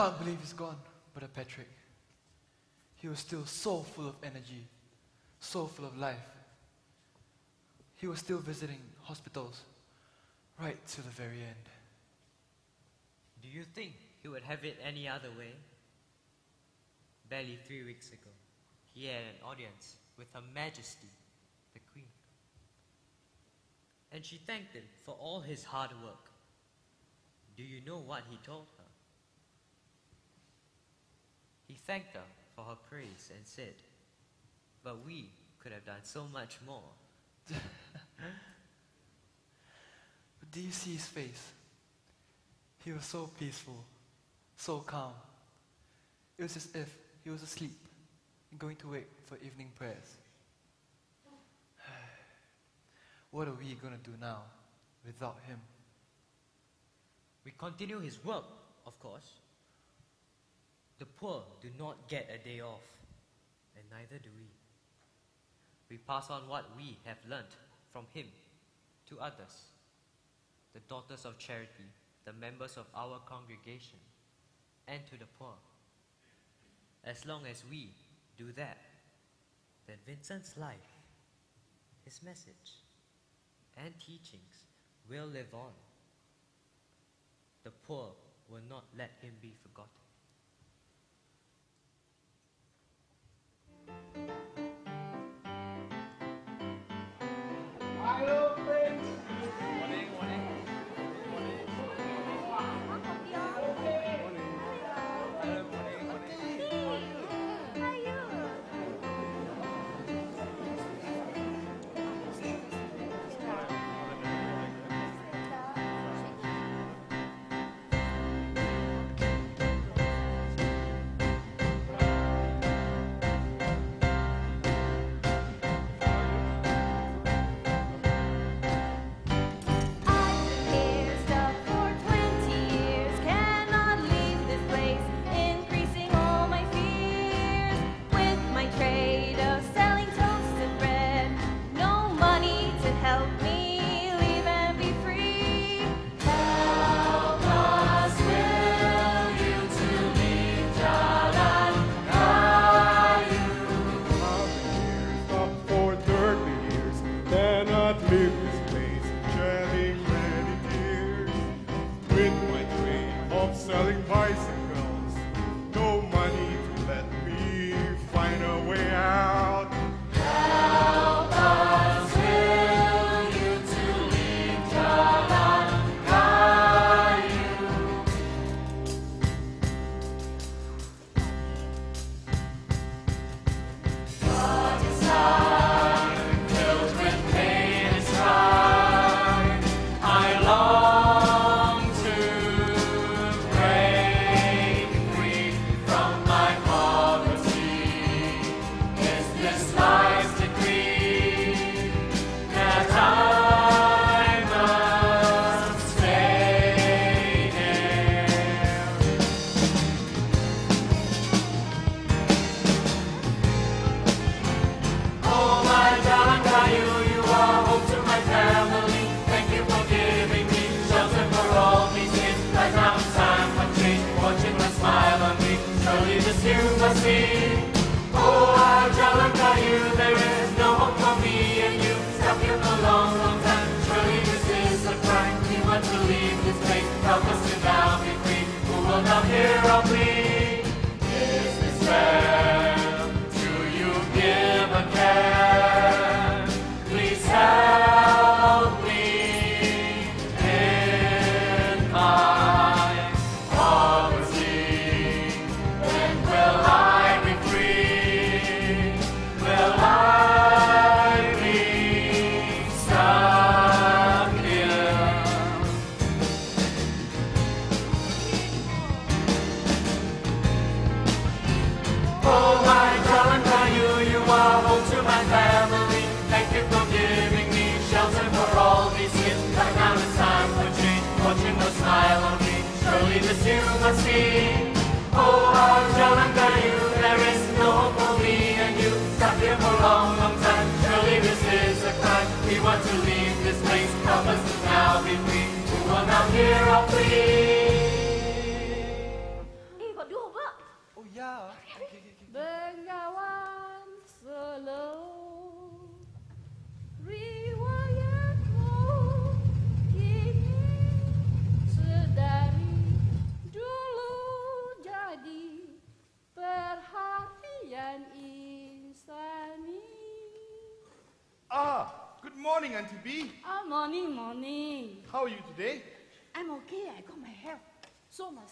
can't believe he's gone, Brother Patrick. He was still so full of energy, so full of life. He was still visiting hospitals right to the very end. Do you think he would have it any other way? Barely three weeks ago, he had an audience with Her Majesty, the Queen. And she thanked him for all his hard work. Do you know what he told her? He thanked her for her praise and said, But we could have done so much more. But do you see his face? He was so peaceful, so calm. It was as if he was asleep and going to wake for evening prayers. what are we going to do now without him? We continue his work, of course. The poor do not get a day off, and neither do we. We pass on what we have learnt from him to others, the daughters of charity, the members of our congregation, and to the poor. As long as we do that, then Vincent's life, his message, and teachings will live on. The poor will not let him be forgotten. うん。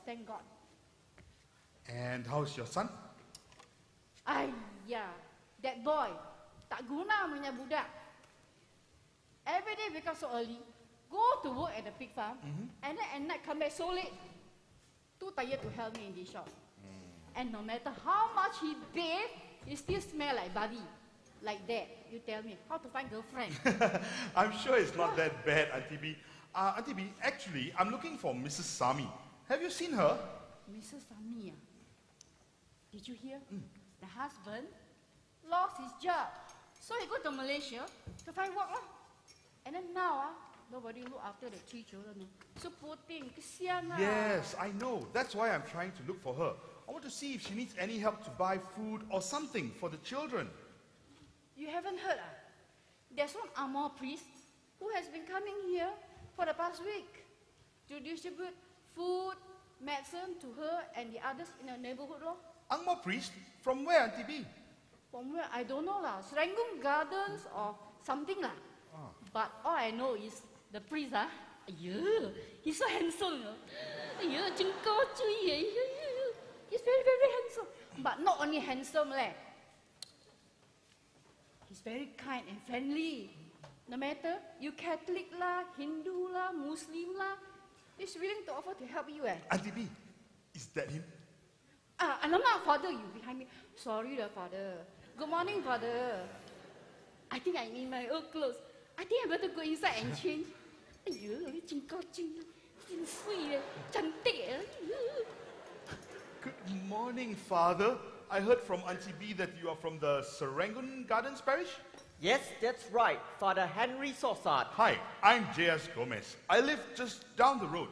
Thank God. And how's your son? Ayah, that boy. Tak guna punya budak. Every day wake up so early, go to work at the pig farm, and then at night come back so late. Too tired to help me in the shop. And no matter how much he bathe, he still smell like buddy. Like that. You tell me, how to find girlfriend? I'm sure it's not that bad, Auntie B. Uh, Auntie B, actually, I'm looking for Mrs. Sami. Have you seen her? Mrs. Sami, ah. did you hear? The husband lost his job. So he go to Malaysia to find work lah. And then now, ah, nobody look after the three children. ah. So poor thing, kesian lah. Yes, I know. That's why I'm trying to look for her. I want to see if she needs any help to buy food or something for the children. You haven't heard ah? There's one Angmo priest who has been coming here for the past week to distribute food, medicine to her and the others in the neighborhood lor. Angmo priest? From where, Auntie B? From where I don't know lah, Serangoon Gardens or something lah. But all I know is the priest ah, yeah, he's so handsome. ah. Yeah, jengkau cuy, yeah, yeah, yeah. He's very very handsome. But not only handsome leh. He's very kind and friendly. No matter you Catholic lah, Hindu lah, Muslim lah, he's willing to offer to help you eh. Auntie B, is that him? Ah, alamak, father, you behind me. Sorry, the father. Good morning, father. I think I need my old clothes. I think I better go inside and change. Ayo, ni cingkau cing. Cing sui eh. Cantik eh. Good morning, Father. I heard from Auntie B that you are from the Serangoon Gardens Parish? Yes, that's right, Father Henry Saussard. Hi, I'm J.S. Gomez. I live just down the road.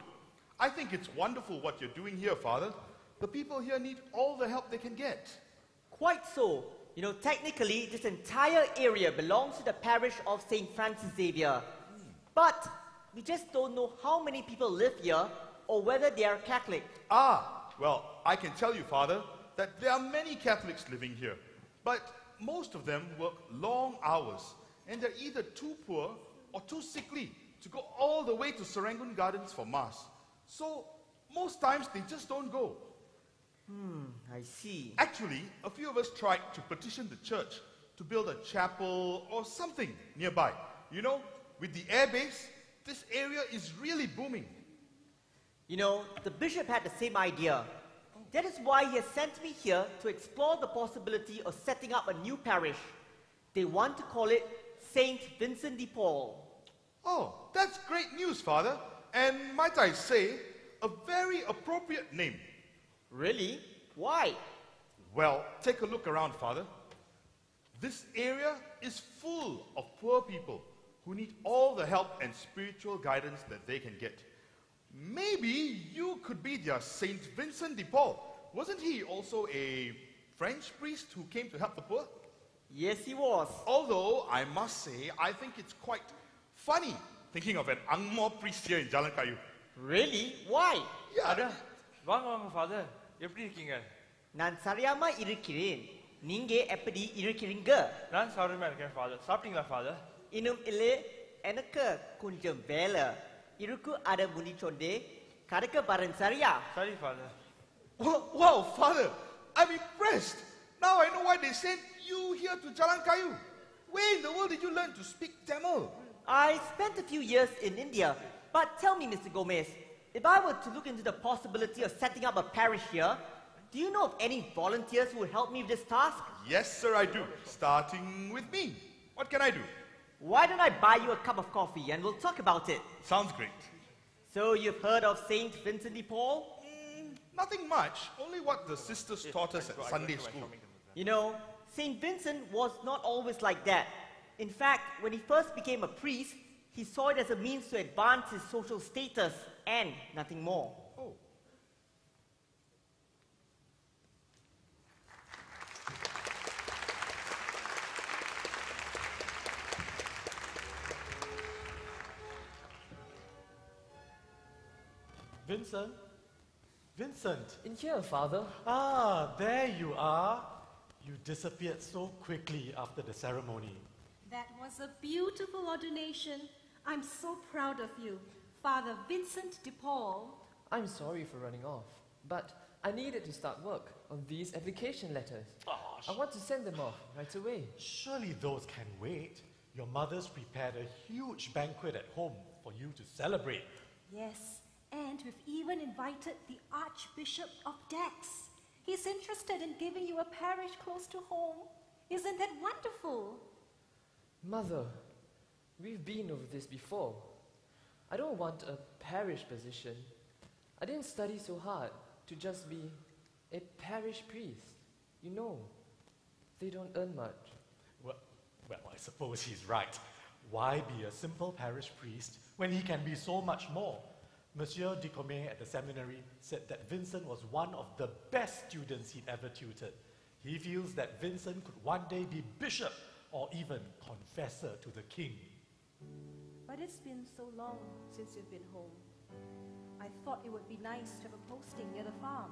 I think it's wonderful what you're doing here, Father. The people here need all the help they can get. Quite so. You know, technically, this entire area belongs to the parish of St. Francis Xavier. But we just don't know how many people live here or whether they are Catholic. Ah, well, I can tell you, Father, that there are many Catholics living here, but most of them work long hours, and they're either too poor or too sickly to go all the way to Serangoon Gardens for Mass. So, most times they just don't go. Hmm, I see. Actually, a few of us tried to petition the church to build a chapel or something nearby. You know, with the air base, this area is really booming. You know, the bishop had the same idea. That is why he has sent me here to explore the possibility of setting up a new parish. They want to call it Saint Vincent de Paul. Oh, that's great news, Father. And might I say, a very appropriate name. Really? Why? Well, take a look around, Father. This area is full of poor people who need all the help and spiritual guidance that they can get. Maybe you could be their Saint Vincent de Paul. Wasn't he also a French priest who came to help the poor? Yes, he was. Although, I must say, I think it's quite funny thinking of an Angmo priest here in Jalan Kayu. Really? Why? Yeah, அட வாங்க வாங்க father எப்படி இருக்கீங்க நான் சரியாம இருக்கிறேன் நீங்க எப்படி இருக்கிறீங்க நான் சௌரியமா இருக்கேன் ஃபாதர் சாப்பிட்டீங்களா ஃபாதர் இன்னும் இல்லை எனக்கு கொஞ்சம் வேலை இருக்கு அதை முடிச்சொண்டே கடைக்கு வரேன் சரியா சரி father Wow, wow, Father, I'm impressed. Now I know why they sent you here to Jalan Kayu. Where in the world did you learn to speak Tamil? I spent a few years in India, but tell me, Mr. Gomez, if I were to look into the possibility of setting up a parish here, do you know of any volunteers who would help me with this task? Yes, sir, I do. Starting with me. What can I do? Why don't I buy you a cup of coffee and we'll talk about it? Sounds great. So you've heard of Saint Vincent de Paul? Nothing much, only what the sisters taught us at Sunday school. You know, St. Vincent was not always like that. In fact, when he first became a priest, he saw it as a means to advance his social status and nothing more. Oh. Vincent? Vincent! In here, Father. Ah, there you are. You disappeared so quickly after the ceremony. That was a beautiful ordination. I'm so proud of you, Father Vincent de Paul. I'm sorry for running off, but I needed to start work on these application letters. Oh, I want to send them off right away. Surely those can wait. Your mother's prepared a huge banquet at home for you to celebrate. Yes, and we've even invited the Archbishop of Dax. He's interested in giving you a parish close to home. Isn't that wonderful? Mother, we've been over this before. I don't want a parish position. I didn't study so hard to just be a parish priest. You know, they don't earn much. Well, well, I suppose he's right. Why be a simple parish priest when he can be so much more? Monsieur Ducomet at the seminary said that Vincent was one of the best students he'd ever tutored. He feels that Vincent could one day be bishop or even confessor to the king. But it's been so long since you've been home. I thought it would be nice to have a posting near the farm.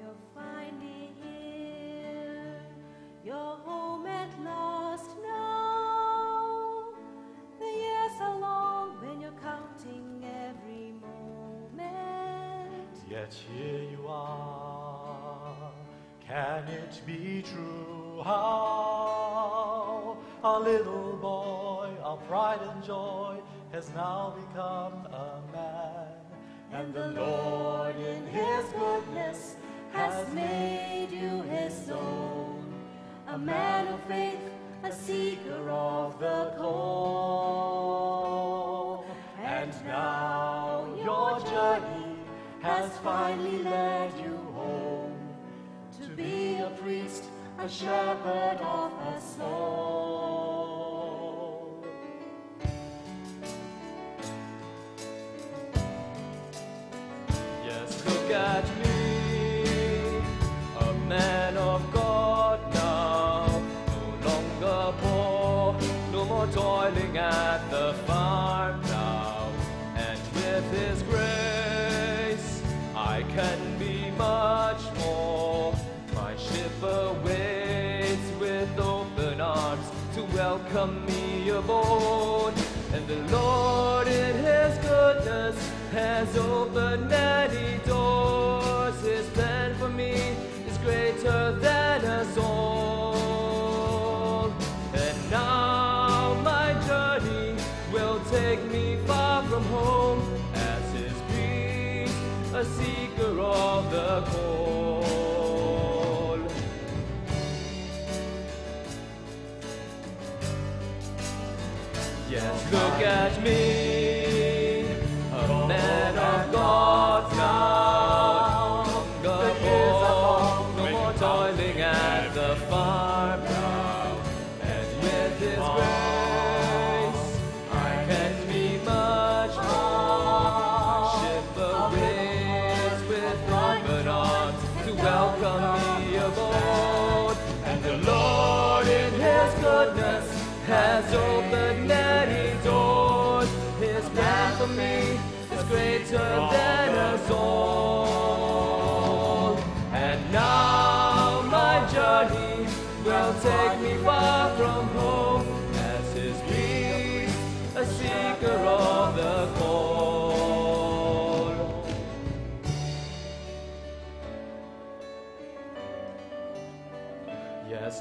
You're finally here, you're home at last now. Yet here you are. Can it be true? How a little boy, our pride and joy, has now become a man. And the Lord, in His goodness, has made you His own. A man of faith, a seeker of the call. And now has finally led you home to be a priest, a shepherd of a soul. Yes, look at me, welcome me aboard. And the Lord in His goodness has opened many doors. His plan for me is greater than us all. And now my journey will take me far from home as His priest, a seeker of the look at me,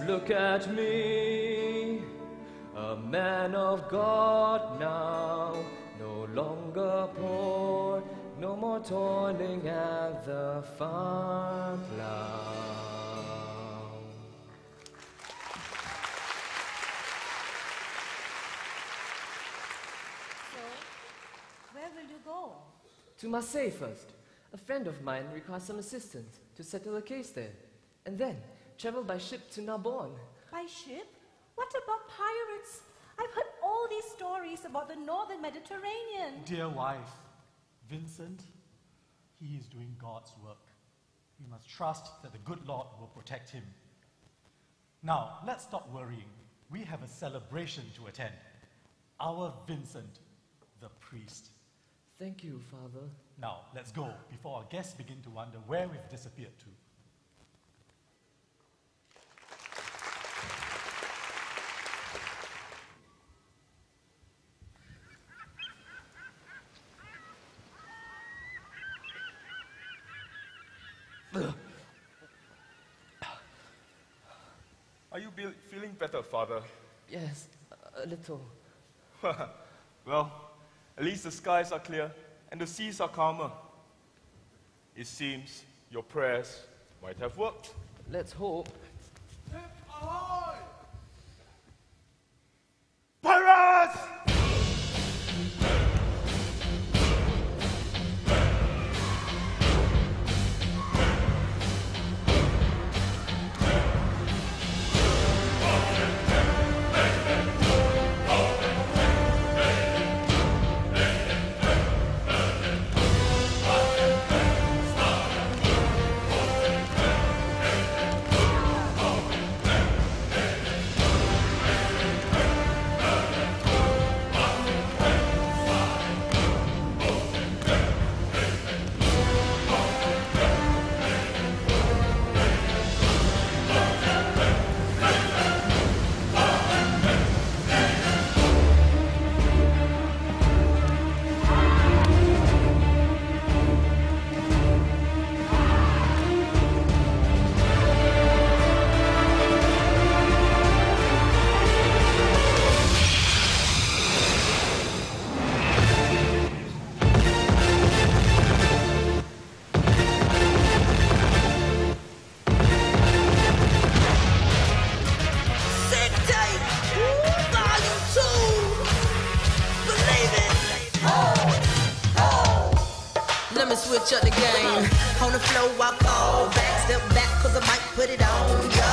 look at me, a man of God now, no longer poor, no more toiling at the farm plow. So, where will you go? To Marseille first. A friend of mine requires some assistance to settle a case there. And then travel by ship to Narbonne. By ship? What about pirates? I've heard all these stories about the northern Mediterranean. Dear wife, Vincent, he is doing God's work. We must trust that the good Lord will protect him. Now, let's stop worrying. We have a celebration to attend. Our Vincent, the priest. Thank you, Father. Now, let's go before our guests begin to wonder where we've disappeared to. Are you be- feeling better, Father? Yes, a little. well, at least the skies are clear and the seas are calmer. It seems your prayers might have worked. Let's hope. Floor, I fall back, step back, cause I might put it on ya.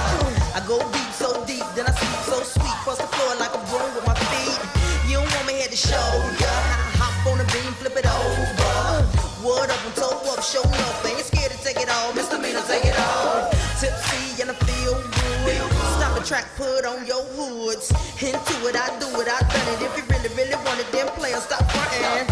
I go deep, so deep, then I sleep so sweet. Cross the floor like a broom with my feet. You don't want me head to shoulder. I hop on the beam, flip it over. Wood up and toe up, show up. Ain't scared to take it all? Mr. Misdemeanor, take it all. Tipsy and I feel good. Stop the track, put on your hoods. Into it, I do it, I done it. If you really, really want it, then play or stop frontin'.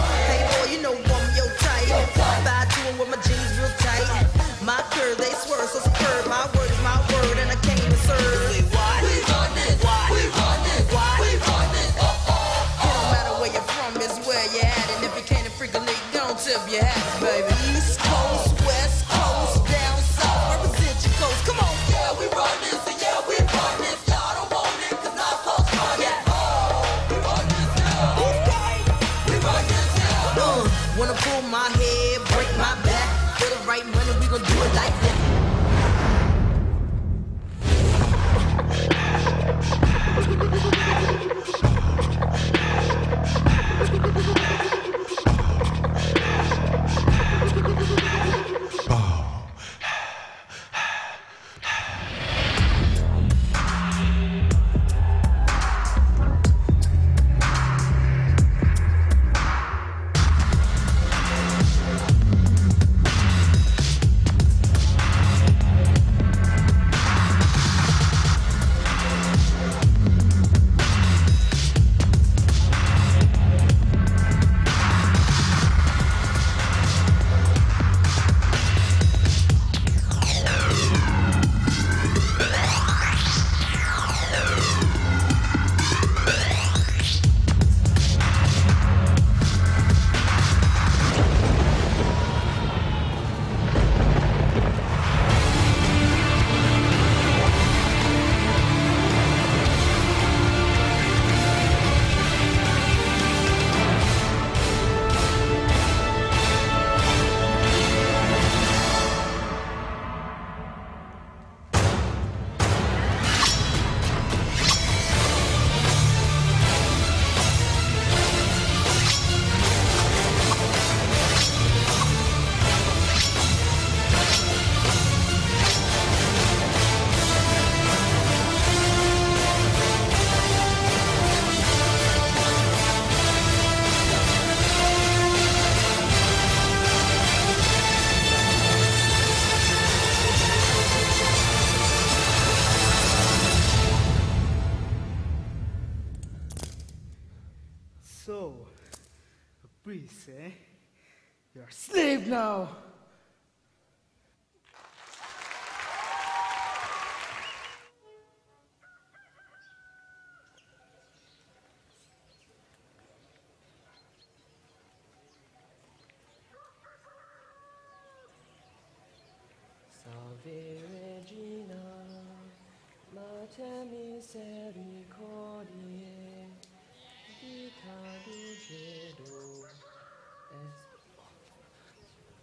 Misericordiae.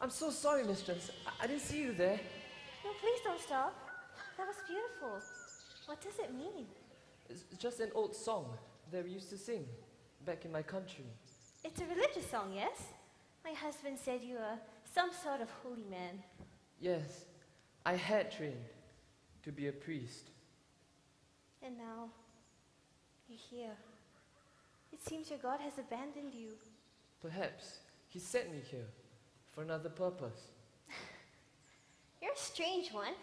I'm so sorry, mistress. I, I didn't see you there. No, please don't stop. That was beautiful. What does it mean? It's just an old song that we used to sing back in my country. It's a religious song, yes? My husband said you are some sort of holy man. Yes, I had trained to be a priest. And now, you're here. It seems your God has abandoned you. Perhaps he sent me here for another purpose. You're a strange one.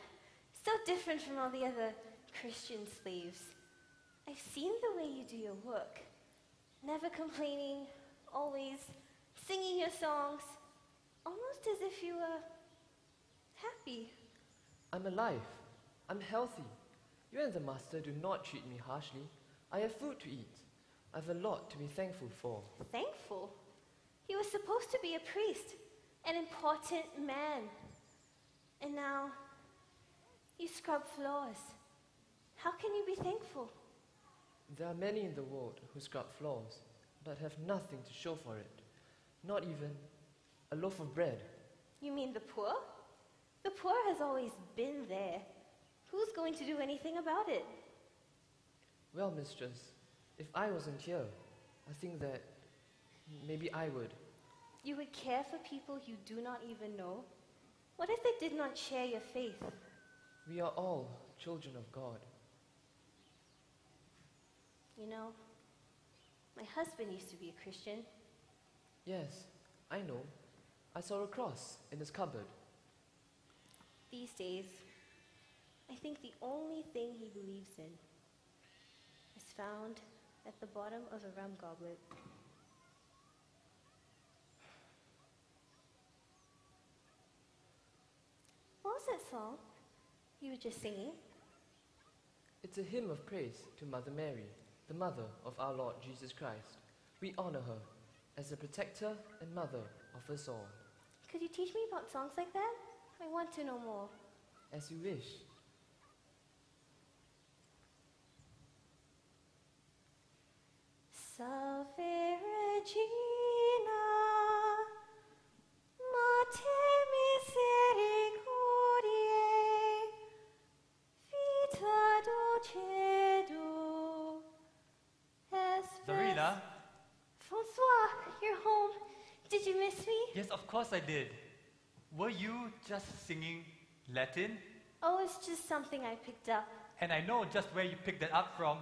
So different from all the other Christian slaves. I've seen the way you do your work. Never complaining, always singing your songs, almost as if you were happy. I'm alive. I'm healthy. You and the master do not treat me harshly. I have food to eat. I have a lot to be thankful for. Thankful. He was supposed to be a priest, an important man. And now, you scrub floors. How can you be thankful? There are many in the world who scrub floors, but have nothing to show for it. Not even a loaf of bread. You mean the poor? The poor has always been there. Who's going to do anything about it? Well, mistress, if I wasn't here, I think that maybe I would. You would care for people you do not even know? What if they did not share your faith? We are all children of God. You know, my husband used to be a Christian. Yes, I know. I saw a cross in his cupboard. These days, I think the only thing he believes in is found at the bottom of a rum goblet. What was that song you were just singing? It's a hymn of praise to Mother Mary, the mother of our Lord Jesus Christ. We honor her as the protector and mother of us all. Could you teach me about songs like that? I want to know more. As you wish. Salve Regina, Mater Misericordiae, Vita Dulcedo? Francois, you're home. Did you miss me? Yes, of course I did. Were you just singing Latin? Oh, it's just something I picked up. And I know just where you picked that up from.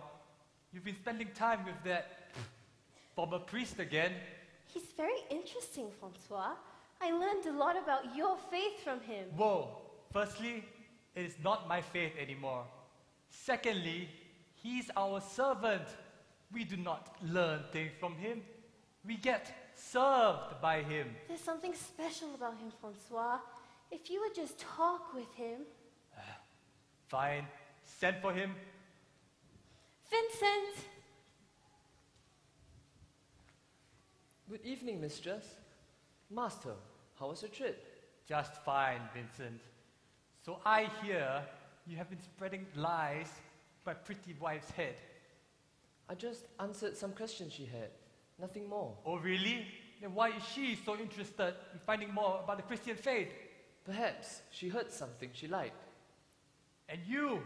You've been spending time with that former priest again. He's very interesting, Francois. I learned a lot about your faith from him. Whoa. Firstly, it is not my faith anymore. Secondly, he's our servant. We do not learn things from him. We get served by him. There's something special about him, Francois. If you would just talk with him. Uh, fine. Send for him. Vincent! Good evening, mistress. Master, how was your trip? Just fine, Vincent. So I hear you have been spreading lies by pretty wife's head. I just answered some questions she had. Nothing more. Oh, really? Then why is she so interested in finding more about the Christian faith? Perhaps she heard something she liked. And you?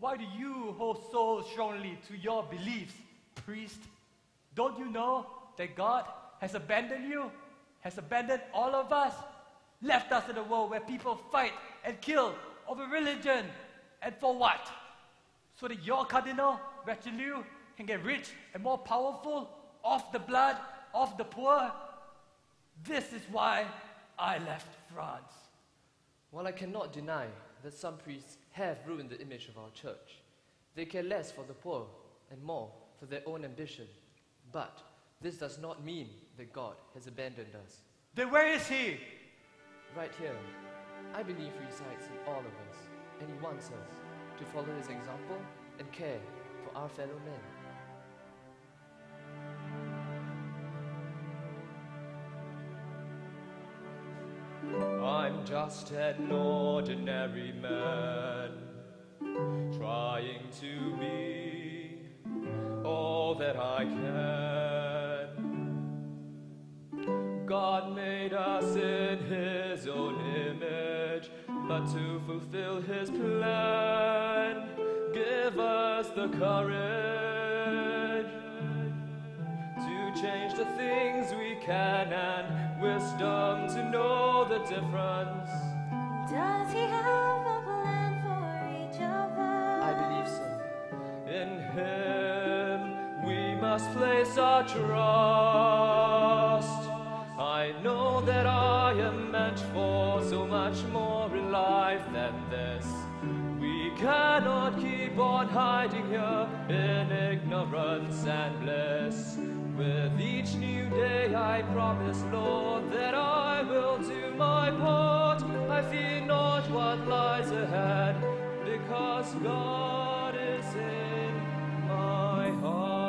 Why do you hold so strongly to your beliefs, priest? Don't you know that God has abandoned you? Has abandoned all of us? Left us in a world where people fight and kill over religion. And for what? So that your cardinal, Richelieu, can get rich and more powerful off the blood of the poor? This is why I left France. While I cannot deny that some priests have ruined the image of our church, they care less for the poor and more for their own ambition. But this does not mean that God has abandoned us. Then where is He? Right here, I believe He resides in all of us, and He wants us to follow His example and care for our fellow men. I'm just an ordinary man, trying to be all that I can. God made us in His own image, but to fulfill His plan, give us the courage to change the things we can and wisdom to know the difference. Does he have a plan for each of us? I believe so. In Him we must place our trust. I know that I am meant for so much more in life than this. We cannot keep on hiding here in ignorance and bliss. With each new day, I promise, Lord, that I will do my part. I fear not what lies ahead, because God is in my heart.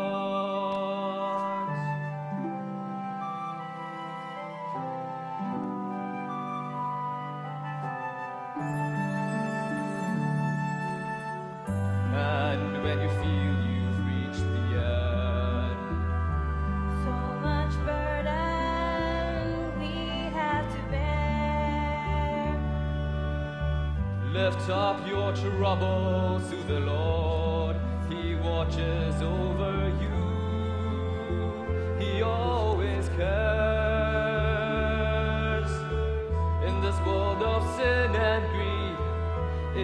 Lift up your troubles to the Lord. He watches over you. He always cares. In this world of sin and greed,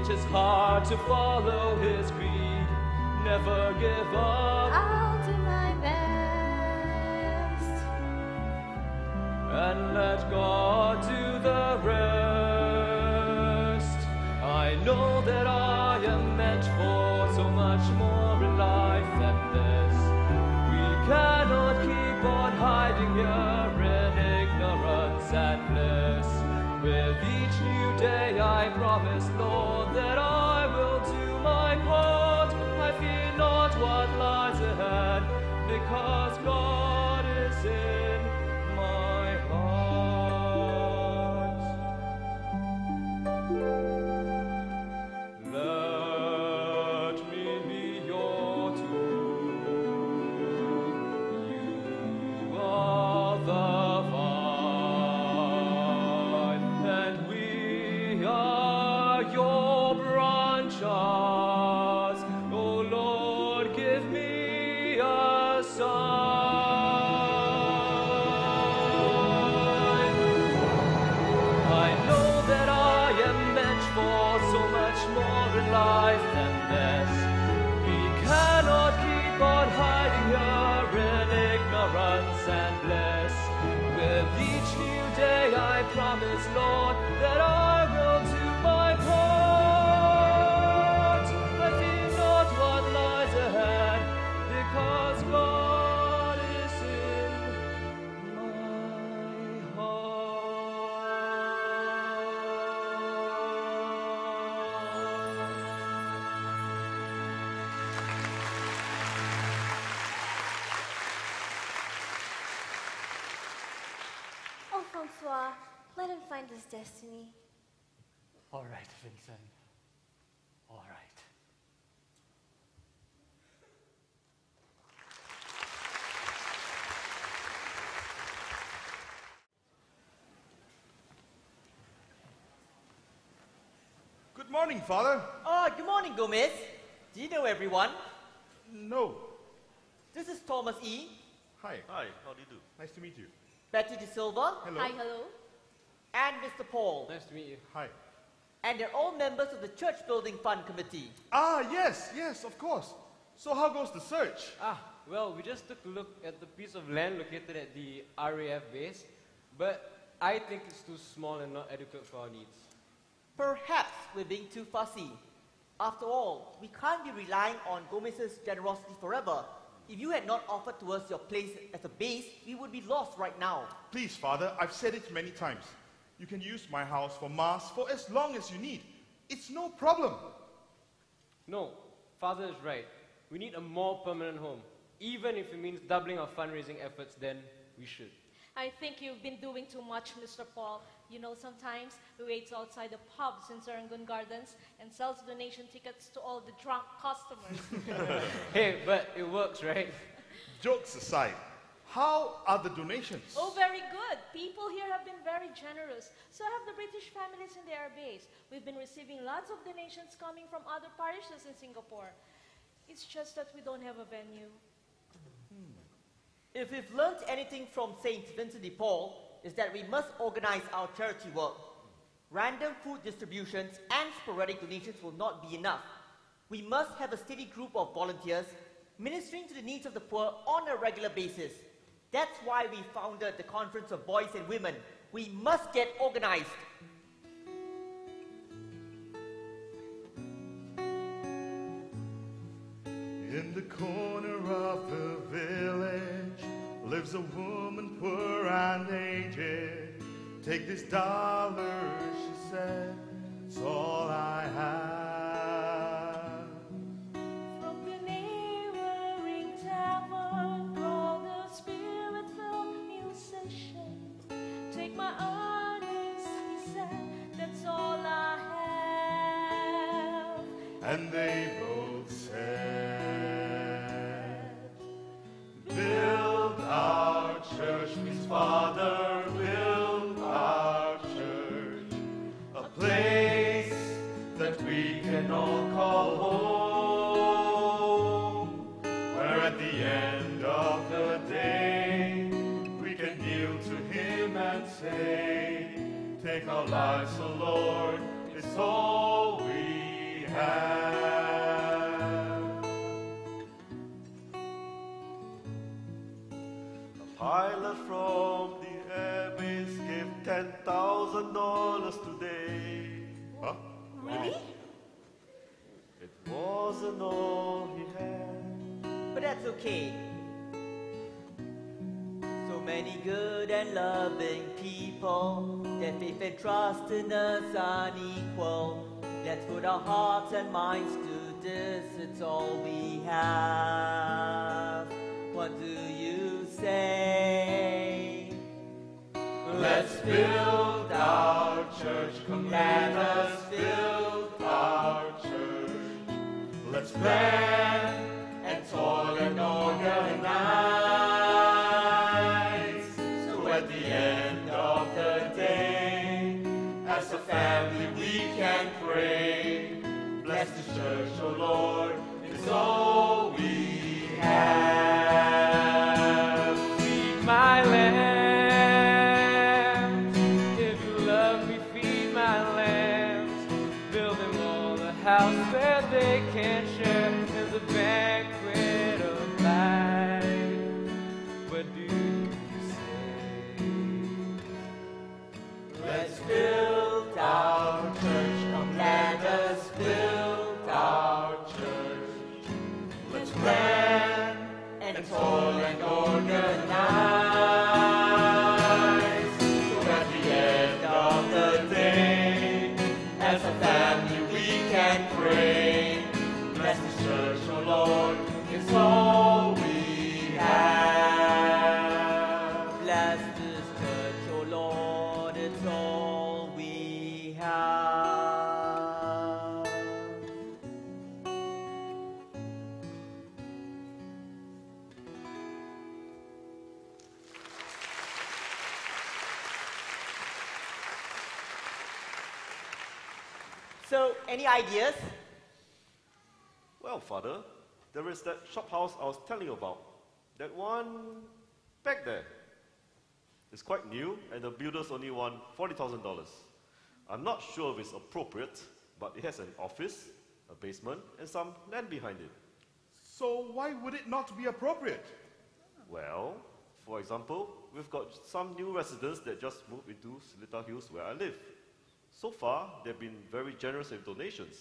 it is hard to follow His creed. Never give up. I'll do my best. and let God do the rest. Know that I am meant for so much more in life than this. We cannot keep on hiding here in ignorance and bliss. With each new day, I promise, Lord, that I will do my part. I fear not what lies ahead, because God his. All right, Vincent. All right. Good morning, Father. Oh, good morning, Gomez. Do you know everyone? No. This is Thomas E. Hi. Hi, how do you do? Nice to meet you. Betty De Silva. Hello. Hi, hello. And Mr. Paul. Nice to meet you. Hi. And they're all members of the Church Building Fund Committee. Ah, yes, yes, of course. So how goes the search? Ah, well, we just took a look at the piece of land located at the RAF base, but I think it's too small and not adequate for our needs. Perhaps we're being too fussy. After all, we can't be relying on Gomez's generosity forever. If you had not offered to us your place as a base, we would be lost right now. Please, Father, I've said it many times. You can use my house for Mass for as long as you need. It's no problem. No, Father is right. We need a more permanent home. Even if it means doubling our fundraising efforts, then we should. I think you've been doing too much, Mr. Paul. You know, sometimes he waits outside the pubs in Serangoon Gardens and sells donation tickets to all the drunk customers. hey, but it works, right? Jokes aside, how are the donations? oh, very good. People here have been very generous. So have the British families in the air base. We've been receiving lots of donations coming from other parishes in Singapore. It's just that we don't have a venue. If we've learnt anything from St. Vincent de Paul, is that we must organize our charity work. Random food distributions and sporadic donations will not be enough. We must have a steady group of volunteers ministering to the needs of the poor on a regular basis. That's why we founded the Conference of Boys and Women. We must get organized. In the corner of the village lives a woman poor and aged. Take this dollar, she said, it's all I have. And they both said, Build our church, please, Father, build our church. A place that we can all call home. Where at the end of the day, we can kneel to Him and say, Take our lives, O Lord, all he had. But that's okay. So many good and loving people, their faith and trust in us unequal. Let's put our hearts and minds to this, it's all we have. What do you say? Let's build our church. Come let us build our church. Let's plan and toil and organize. So at the end of the day, as a family we can pray. Bless the church, O Lord, it's all we have. Father, there is that shop house I was telling you about. That one back there. It's quite new, and the builders only want $40,000. I'm not sure if it's appropriate, but it has an office, a basement, and some land behind it. So why would it not be appropriate? Well, for example, we've got some new residents that just moved into Seletar Hills where I live. So far, they've been very generous with donations,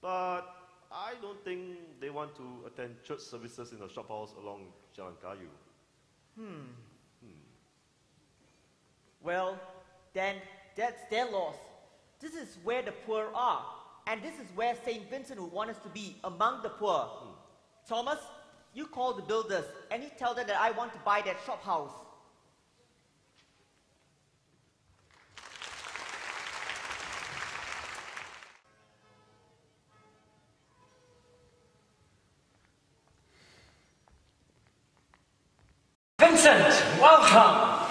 but I don't think they want to attend church services in the shop house along Jalan Kayu. Hmm. Well, then that's their loss. This is where the poor are. And this is where St. Vincent would want us to be, among the poor. Thomas, you call the builders and you tell them that I want to buy that shop house.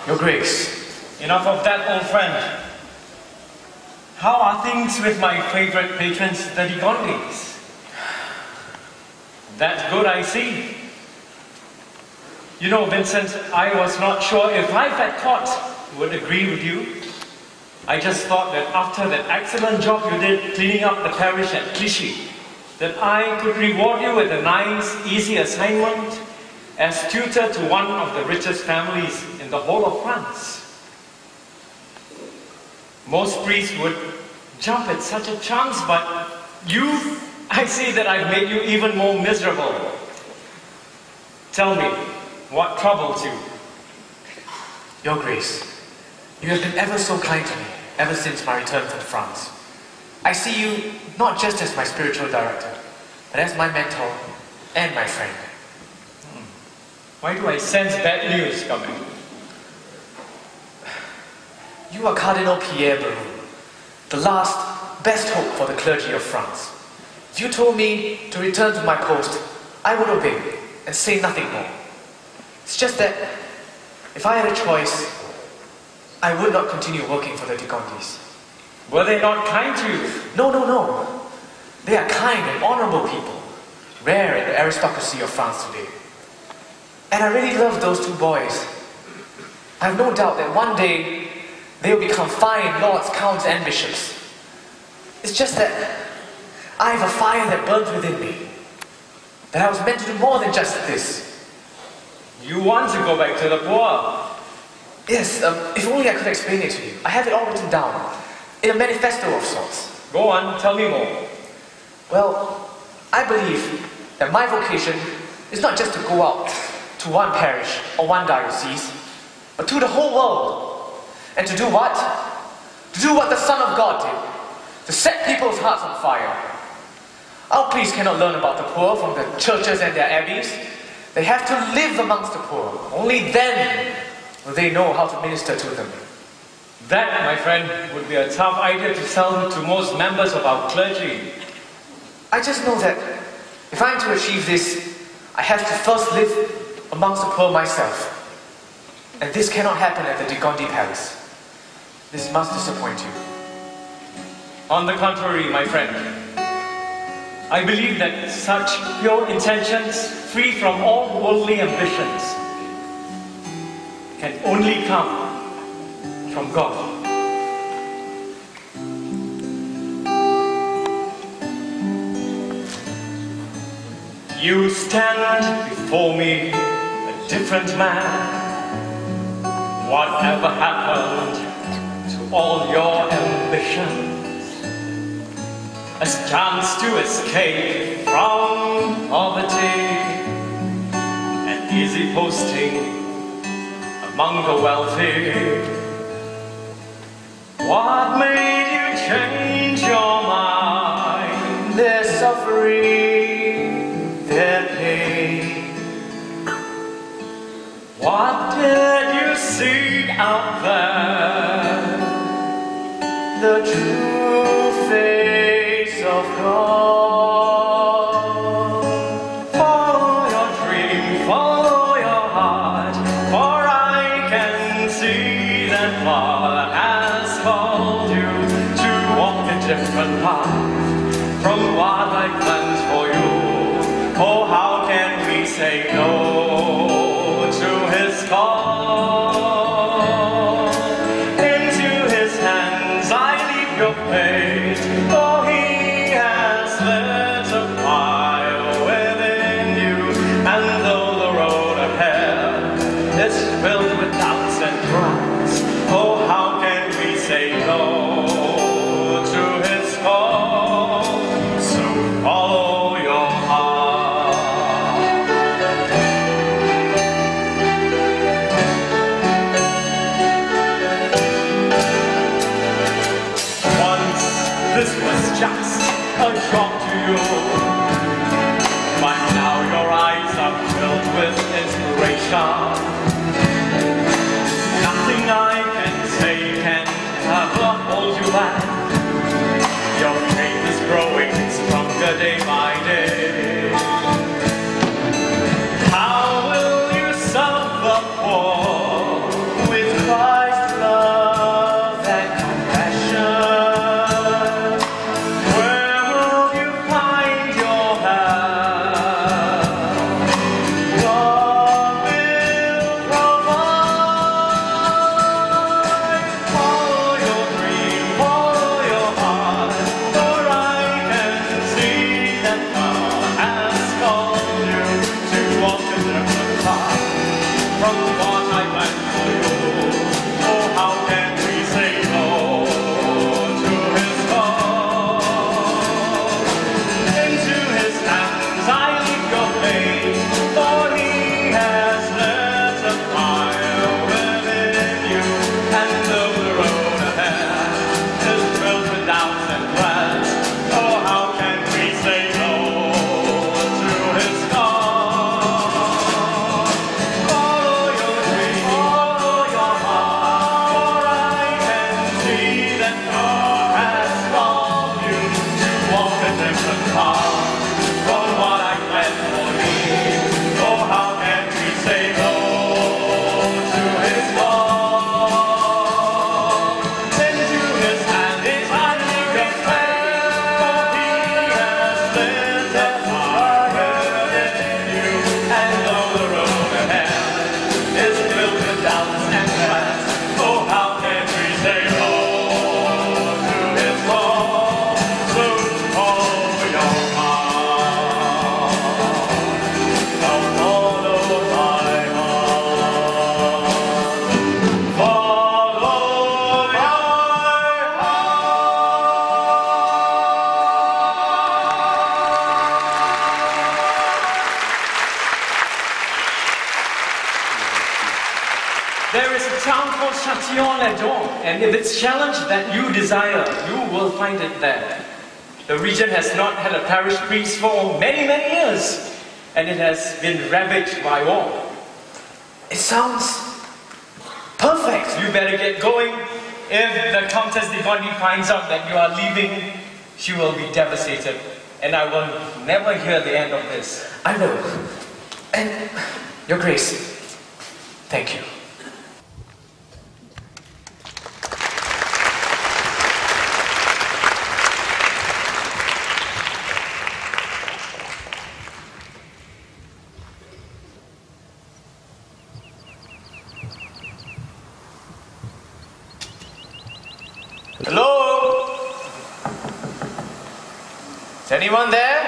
Your Grace, enough of that, old friend. How are things with my favorite patrons, the de Gondis? That's good, I see. You know, Vincent, I was not sure if Life at Court would agree with you. I just thought that after that excellent job you did cleaning up the parish at Clichy, that I could reward you with a nice, easy assignment as tutor to one of the richest families in the whole of France. Most priests would jump at such a chance, but you, I see that I've made you even more miserable. Tell me, what troubles you? Your Grace, you have been ever so kind to me ever since my return from France. I see you not just as my spiritual director, but as my mentor and my friend. Why do I sense bad news coming? You are Cardinal Pierre Bérulle, the last, best hope for the clergy of France. If you told me to return to my post, I would obey and say nothing more. It's just that if I had a choice, I would not continue working for the de Gondis. Were they not kind to you? No, no, no. They are kind and honorable people, rare in the aristocracy of France today. And I really love those two boys. I have no doubt that one day they will become fine lords, counts, and bishops. It's just that I have a fire that burns within me. That I was meant to do more than just this. You want to go back to the poor? Yes, um, if only I could explain it to you. I have it all written down in a manifesto of sorts. Go on, tell me more. Well, I believe that my vocation is not just to go out to one parish or one diocese, but to the whole world. And to do what? To do what the Son of God did. To set people's hearts on fire. Our priests cannot learn about the poor from the churches and their abbeys. They have to live amongst the poor. Only then will they know how to minister to them. That, my friend, would be a tough idea to sell to most members of our clergy. I just know that if I'm to achieve this, I have to first live amongst the poor myself. And this cannot happen at the de Gondi Palace. This must disappoint you. On the contrary, my friend, I believe that such pure intentions, free from all worldly ambitions, can only come from God. You stand before me different man. Whatever happened to all your ambitions? A chance to escape from poverty and easy posting among the wealthy. What made you change your mind? What did you see out there? The true face of God. Follow your dream, follow your heart, for I can see that God has called you to walk a different path from what I planned for you. Oh, how can we say no 차 challenge that you desire, you will find it there. The region has not had a parish priest for many, many years, and it has been ravaged by war. It sounds perfect. You better get going. If the Countess de Gondi finds out that you are leaving, she will be devastated, and I will never hear the end of this. I know. And, Your Grace, thank you. Anyone there?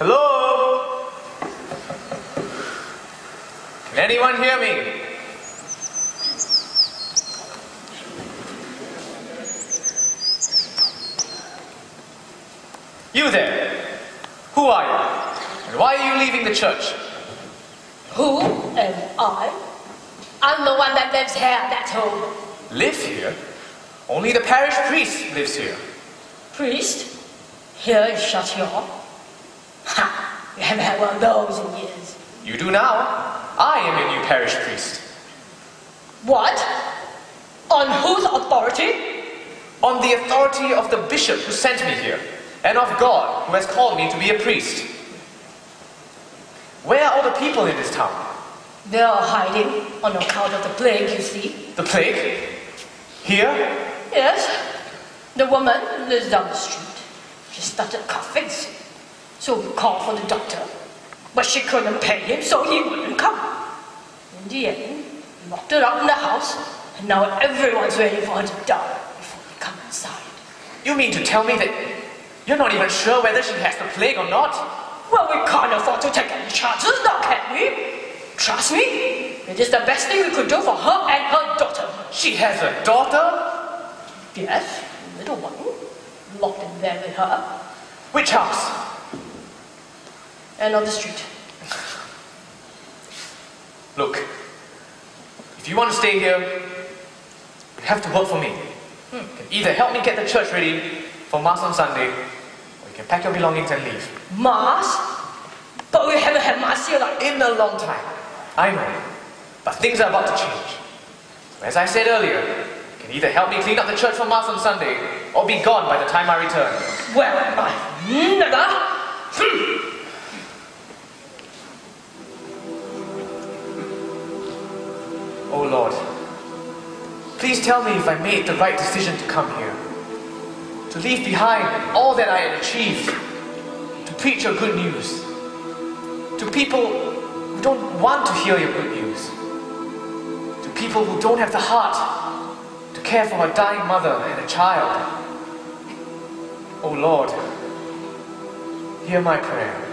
Hello? Can anyone hear me? You there? Who are you? And why are you leaving the church? Who am I? I'm the one that lives here, that's who. Live here? Only the parish priest lives here. Priest? Here is Châtillon. Ha! We haven't had one of those in years. You do now. I am a new parish priest. What? On whose authority? On the authority of the bishop who sent me here, and of God who has called me to be a priest. Where are all the people in this town? They are hiding on account of the plague, you see. The plague? Here? Yes. The woman lives down the street. She started coughing. So we called for the doctor. But she couldn't pay him, so he wouldn't come. In the end, we locked her up in the house, and now everyone's waiting for her to die before we come inside. You mean to tell me that you're not even sure whether she has the plague or not? Well, we can't afford to take any chances now, can we? Trust me, it is the best thing we could do for her and her daughter. She has a daughter? Yes, a little one. Locked in there with her. Which house? And on the street. Look, if you want to stay here, you have to work for me. Hmm. You can either help me get the church ready for Mass on Sunday, or you can pack your belongings and leave. Mass? But we haven't had Mass here like In a long time. I know. But things are about to change. As I said earlier, can either help me clean up the church for Mass on Sunday, or be gone by the time I return. Am I? Never. Hmm. Oh Lord, please tell me if I made the right decision to come here. To leave behind all that I had achieved. To preach your good news. To people who don't want to hear your good news. To people who don't have the heart care for a dying mother and a child. Oh Lord, hear my prayer.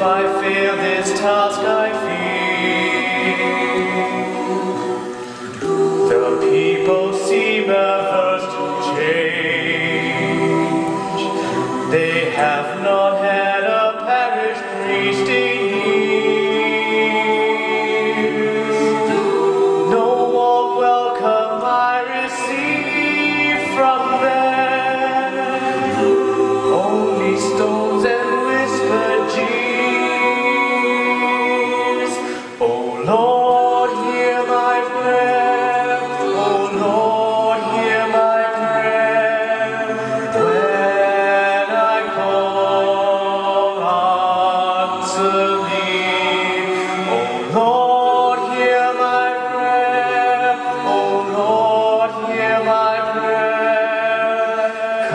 Five.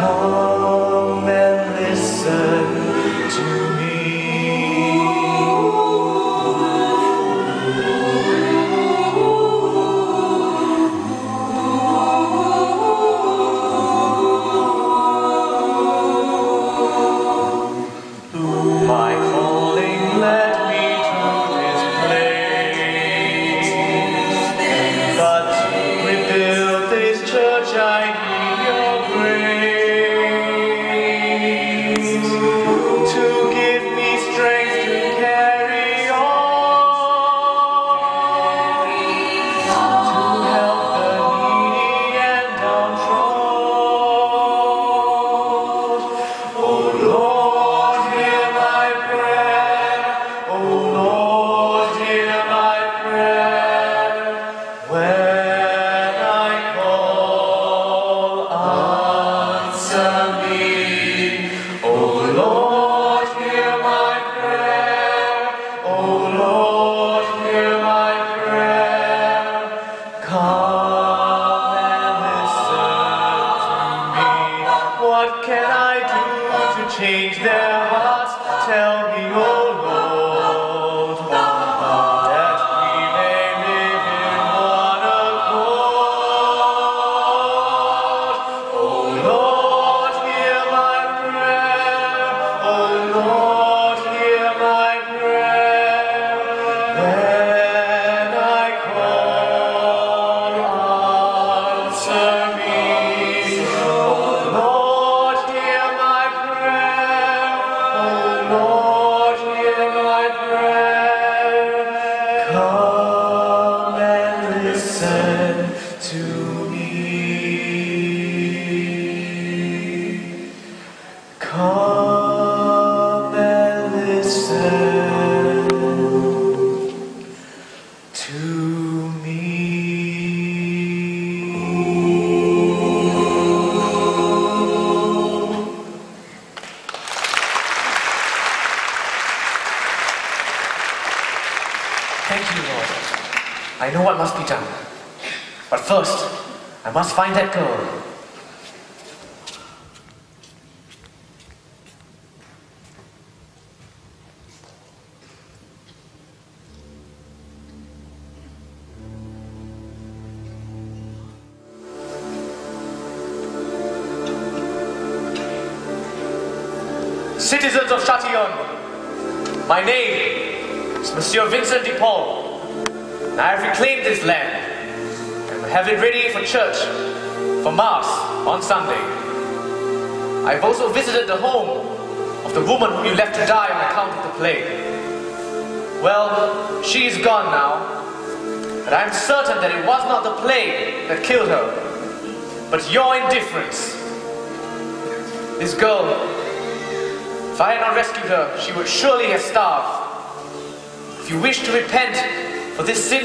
Come and listen to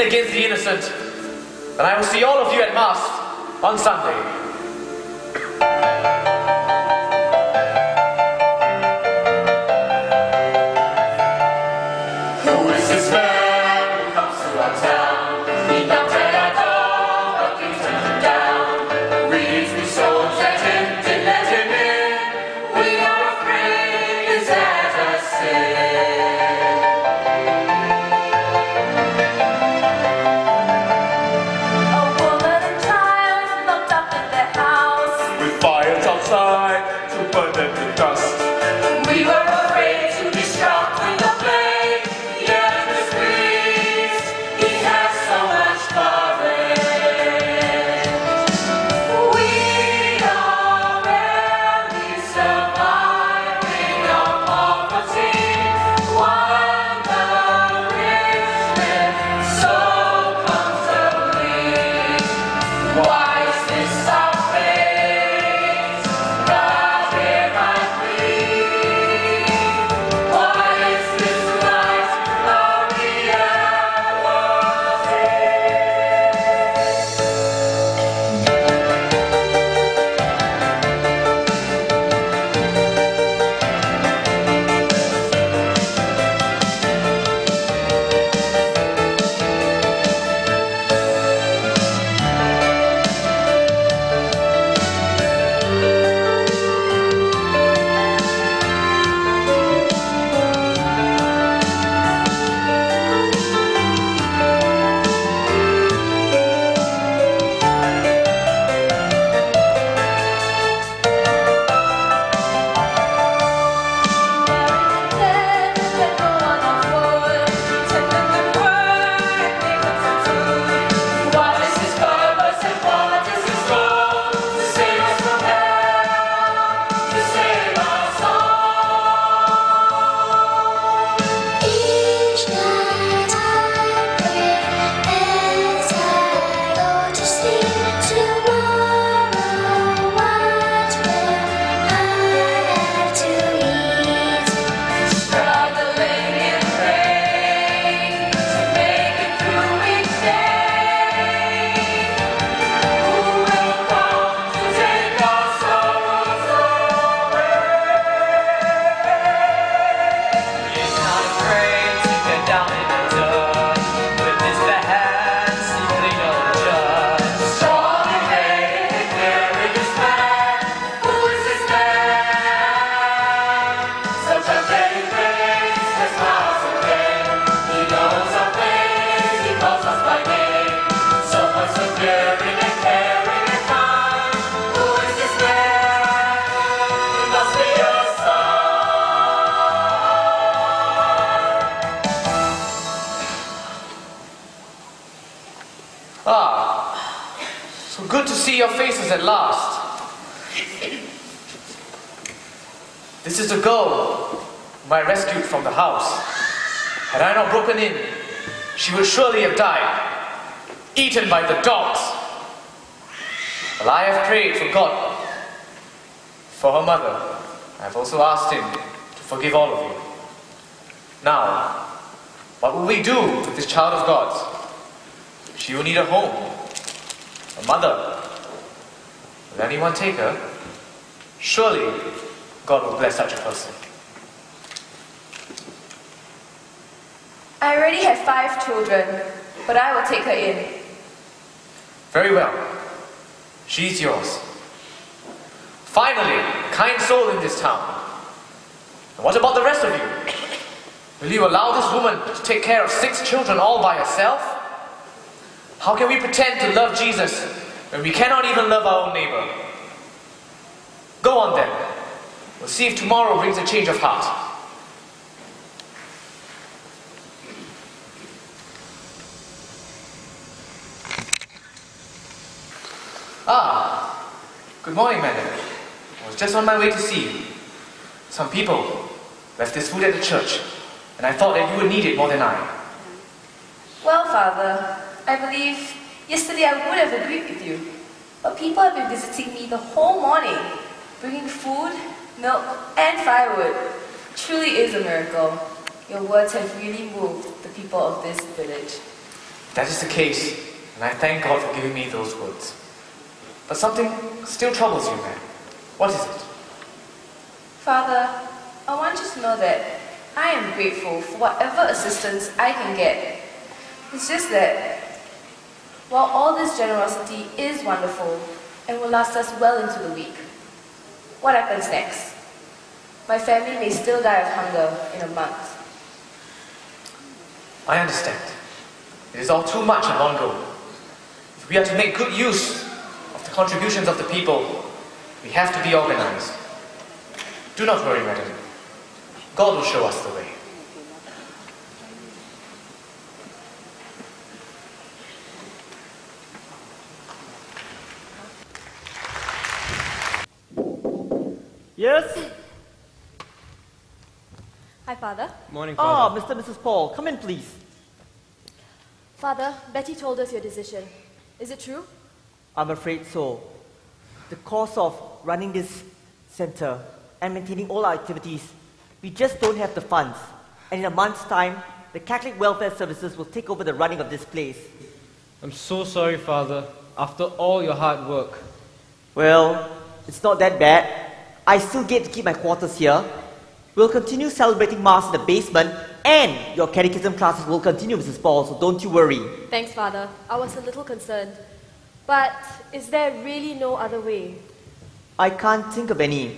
against the innocent. And I will see all of you at Mass on Sunday. Children all by herself? How can we pretend to love Jesus when we cannot even love our own neighbor? Go on then. We'll see if tomorrow brings a change of heart. Ah, good morning, madam. I was just on my way to see you. Some people left this food at the church, and I thought that you would need it more than I. Well, Father, I believe yesterday I would have agreed with you. But people have been visiting me the whole morning, bringing food, milk, and firewood. Truly is a miracle. Your words have really moved the people of this village. That is the case, and I thank God for giving me those words. But something still troubles you, man. What is it? Father, I want you to know that I am grateful for whatever assistance I can get. It's just that while all this generosity is wonderful and will last us well into the week, what happens next? My family may still die of hunger in a month. I understand. It is all too much one go. If we are to make good use of the contributions of the people, we have to be organized. Do not worry, madam. God will show us the way. Yes? Hi, Father. Morning, Father. Ah, Mr. and Mrs. Paul, come in, please. Father, Betty told us your decision. Is it true? I'm afraid so. The cost of running this center and maintaining all our activities, we just don't have the funds. And in a month's time, the Catholic Welfare Services will take over the running of this place. I'm so sorry, Father. After all your hard work. Well, it's not that bad. I still get to keep my quarters here. We'll continue celebrating Mass in the basement, and your catechism classes will continue, Mrs. Paul, so don't you worry. Thanks, Father. I was a little concerned. But is there really no other way? I can't think of any.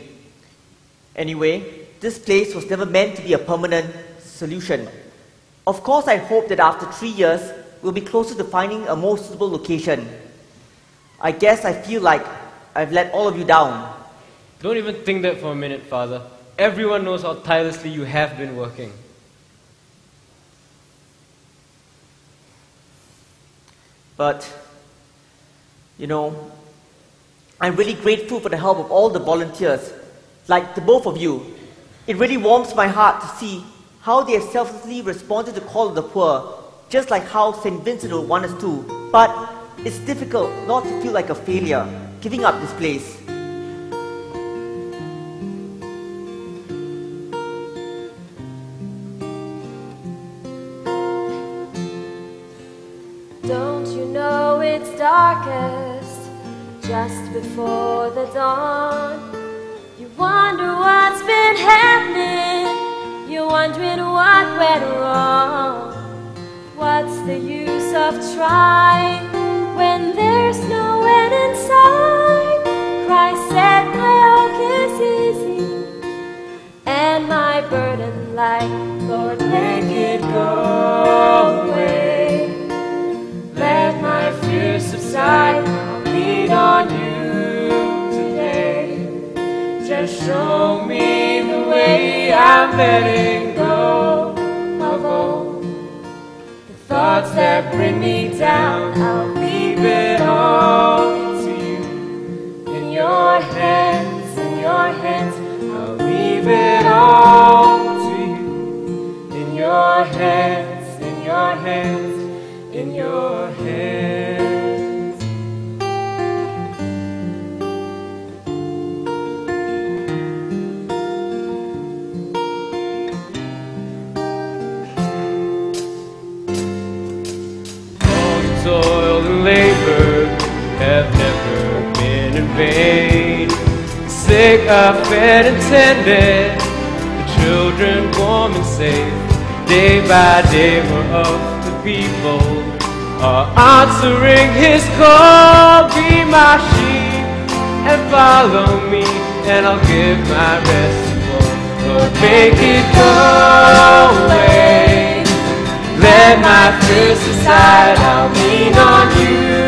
Anyway, this place was never meant to be a permanent solution. Of course, I hope that after three years, we'll be closer to finding a more suitable location. I guess I feel like I've let all of you down. Don't even think that for a minute, Father. Everyone knows how tirelessly you have been working. But, you know, I'm really grateful for the help of all the volunteers, like the both of you. It really warms my heart to see how they have selflessly responded to the call of the poor, just like how St. Vincent would want us to. But it's difficult not to feel like a failure, giving up this place. Darkest just before the dawn? You wonder what's been happening. You're wondering what went wrong. What's the use of trying when there's no end in sight? Christ said, My yoke is easy and my burden light. Lord, make it go I'll lean on you today. Just show me the way I'm letting go of all the thoughts that bring me down. I'll leave it all to you. In your hands, in your hands, I'll leave it all to you. In your hands, in your hands, in your hands. In vain. Sick are fed and tended, the children warm and safe. Day by day, more of the people are answering His call. Be my sheep and follow me, and I'll give my rest. Lord, make it go away. Let my fears aside, I'll lean on you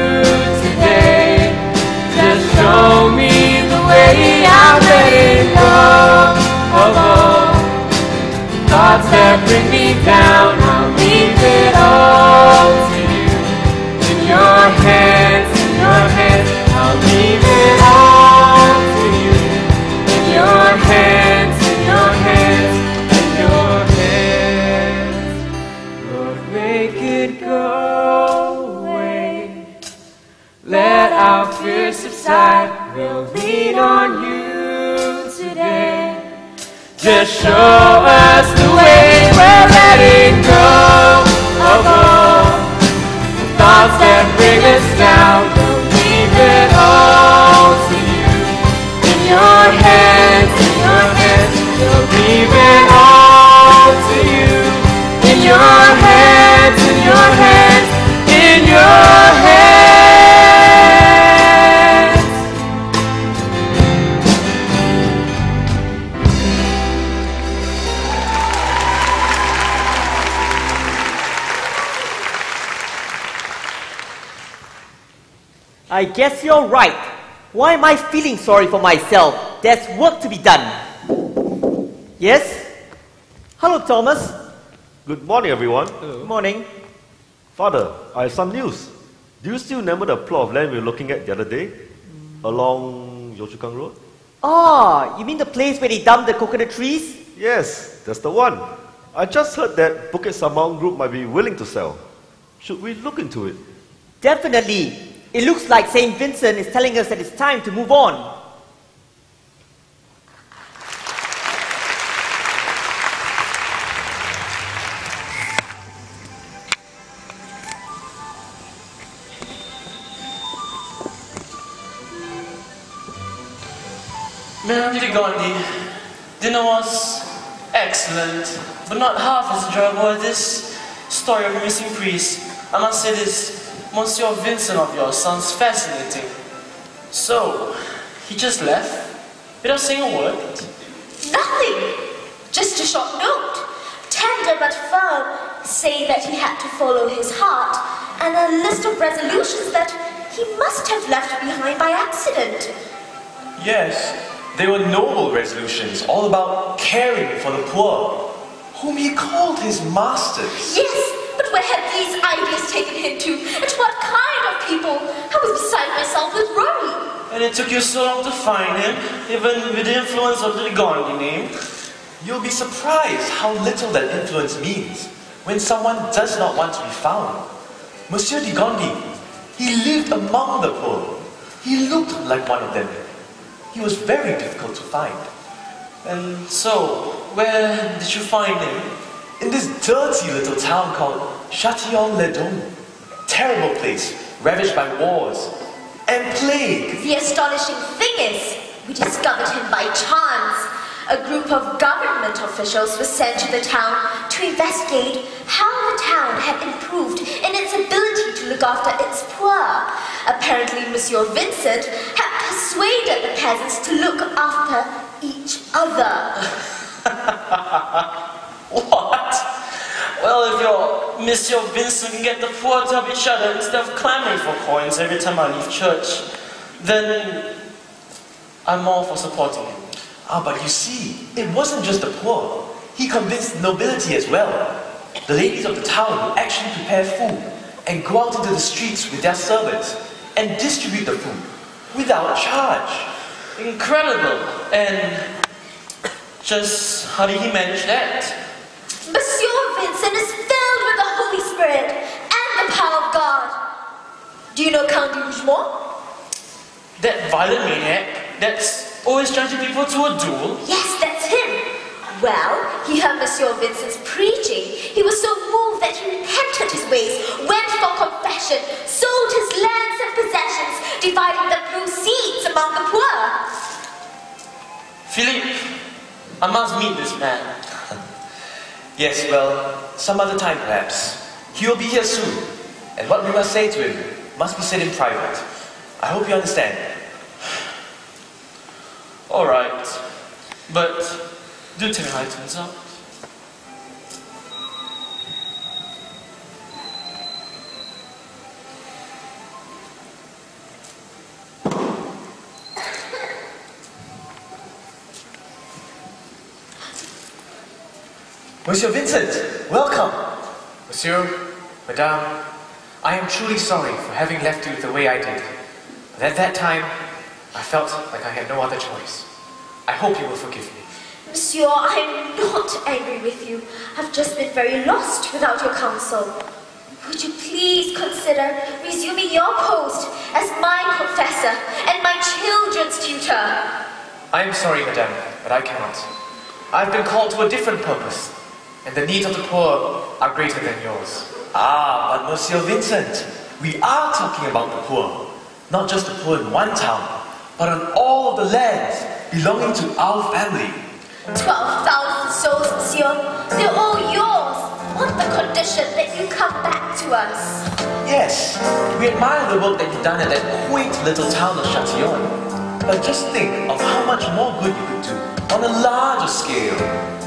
show me the way out, let it go of all thoughts that bring me down. I'll leave it all to you. In your hands, in your hands, I'll leave it all fears. We'll lean on you today. Just show us the way we're letting go of all the thoughts that bring us down. We'll leave it all to you. In your hands, I guess you're right. Why am I feeling sorry for myself? There's work to be done. Yes? Hello, Thomas. Good morning, everyone. Good morning. Father, I have some news. Do you still remember the plot of land we were looking at the other day? Along Yio Chu Kang Road? Ah, you mean the place where they dumped the coconut trees? Yes, that's the one. I just heard that Bukit Sembawang Group might be willing to sell. Should we look into it? Definitely. It looks like St. Vincent is telling us that it's time to move on. Madam Gondi, dinner was excellent, but not half as enjoyable as this story of a missing priest. I must say this, Monsieur Vincent of yours sounds fascinating. So, he just left without saying a word? Nothing. Just a short note, tender but firm, saying that he had to follow his heart, and a list of resolutions that he must have left behind by accident. Yes, they were noble resolutions, all about caring for the poor, whom he called his masters. Yes, but where had these ideas taken him to? And to what kind of people? I was beside myself with worry. And it took you so long to find him, even with the influence of the Gondi name. You'll be surprised how little that influence means when someone does not want to be found. Monsieur de Gondi, he lived among the poor. He looked like one of them. He was very difficult to find. And so, where did you find him? In this dirty little town called Châtillon-les-Dombes. Terrible place, ravaged by wars and plague. The astonishing thing is, we discovered him by chance. A group of government officials was sent to the town to investigate how the town had improved in its ability to look after its poor. Apparently, Monsieur Vincent had persuaded the peasants to look after each other. What? Well, if your Monsieur Vincent can get the poor to help each other instead of clamoring for coins every time I leave church, then I'm all for supporting him. Ah, but you see, it wasn't just the poor. He convinced nobility as well. The ladies of the town would actually prepare food and go out into the streets with their servants and distribute the food without charge. Incredible. And just how did he manage that? Monsieur Vincent is filled with the Holy Spirit and the power of God. Do you know Count de Rougemont? That violent maniac that's always driving people to a duel? Yes, that's him. Well, he heard Monsieur Vincent's preaching. He was so moved that he repented his ways, went for confession, sold his lands and possessions, dividing the proceeds among the poor. Philippe, I must meet this man. Yes, well, some other time perhaps. He will be here soon, and what we must say to him must be said in private. I hope you understand. All right. But do tell me how it turns out. Monsieur Vincent, welcome. Monsieur, Madame, I am truly sorry for having left you the way I did. But at that time, I felt like I had no other choice. I hope you will forgive me. Monsieur, I am not angry with you. I've just been very lost without your counsel. Would you please consider resuming your post as my confessor and my children's tutor? I am sorry, Madame, but I cannot. I've been called to a different purpose, and the needs of the poor are greater than yours. Ah, but Monsieur Vincent, we are talking about the poor. Not just the poor in one town, but on all of the lands belonging to our family. 12,000 souls, monsieur. They're all yours on the condition that you come back to us. Yes, we admire the work that you've done at that quaint little town of Châtillon. But just think of how much more good you could do on a larger scale.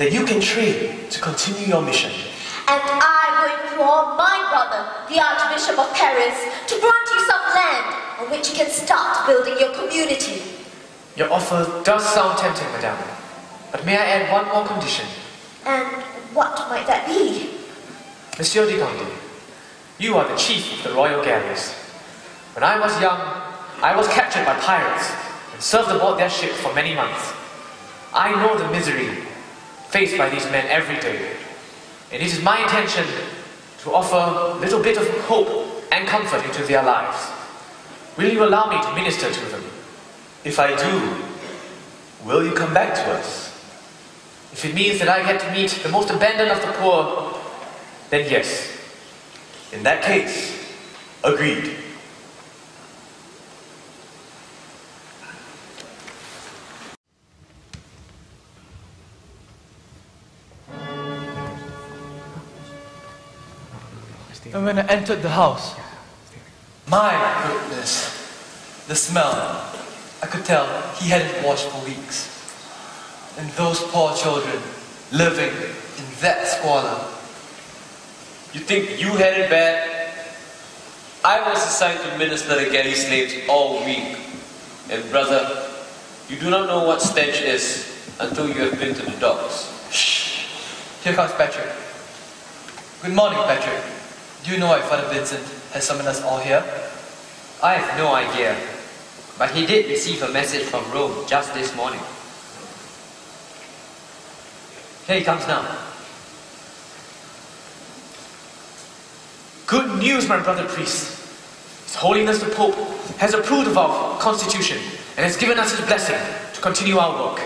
That you can train to continue your mission. And I will implore my brother, the Archbishop of Paris, to grant you some land on which you can start building your community. Your offer does sound tempting, madame. But may I add one more condition? And what might that be? Monsieur de Gondi, you are the chief of the royal galleys. When I was young, I was captured by pirates and served aboard their ship for many months. I know the misery faced by these men every day, and it is my intention to offer a little bit of hope and comfort into their lives. Will you allow me to minister to them? If I do, will you come back to us? If it means that I get to meet the most abandoned of the poor, then yes. In that case, agreed. And when I entered the house, my goodness, the smell. I could tell he hadn't washed for weeks. And those poor children living in that squalor. You think you had it bad? I was assigned to minister to galley slaves all week. And brother, you do not know what stench is until you have been to the docks. Shh. Here comes Patrick. Good morning, Patrick. Do you know why Father Vincent has summoned us all here? I have no idea. But he did receive a message from Rome just this morning. Here he comes now. Good news, my brother priest. His Holiness the Pope has approved of our constitution and has given us his blessing to continue our work.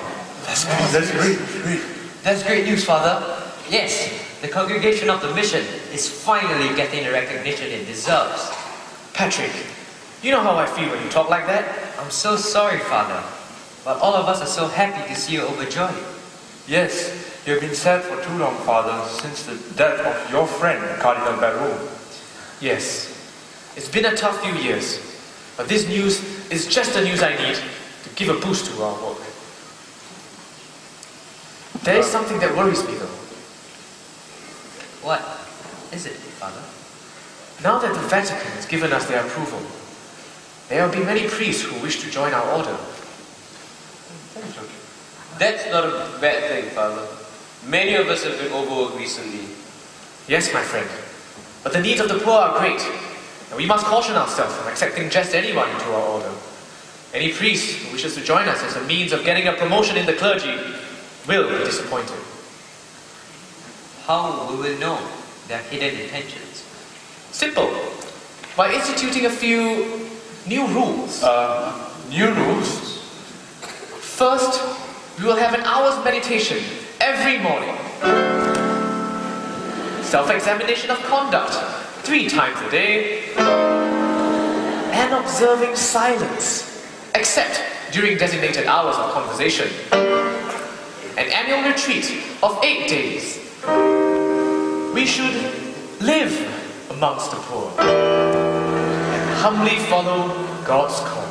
That's great. That's great. great. That's great news, Father. Yes, the congregation of the mission is finally getting the recognition it deserves. Patrick, you know how I feel when you talk like that? I'm so sorry, Father. But all of us are so happy to see you overjoyed. Yes, you have been sad for too long, Father, since the death of your friend, Cardinal Bérulle. Yes, it's been a tough few years, but this news is just the news I need to give a boost to our work. There is something that worries me though. What is it, Father? Now that the Vatican has given us their approval, there will be many priests who wish to join our order. That's not a bad thing, Father. Many of us have been overworked recently. Yes, my friend. But the needs of the poor are great, and we must caution ourselves from accepting just anyone into our order. Any priest who wishes to join us as a means of getting a promotion in the clergy will be disappointed. How we will we know their hidden intentions? Simple. By instituting a few new rules. Uh, new rules? First, we will have an hour's meditation every morning. Self-examination of conduct three times a day. And observing silence, except during designated hours of conversation. An annual retreat of eight days. We should live amongst the poor and humbly follow God's call.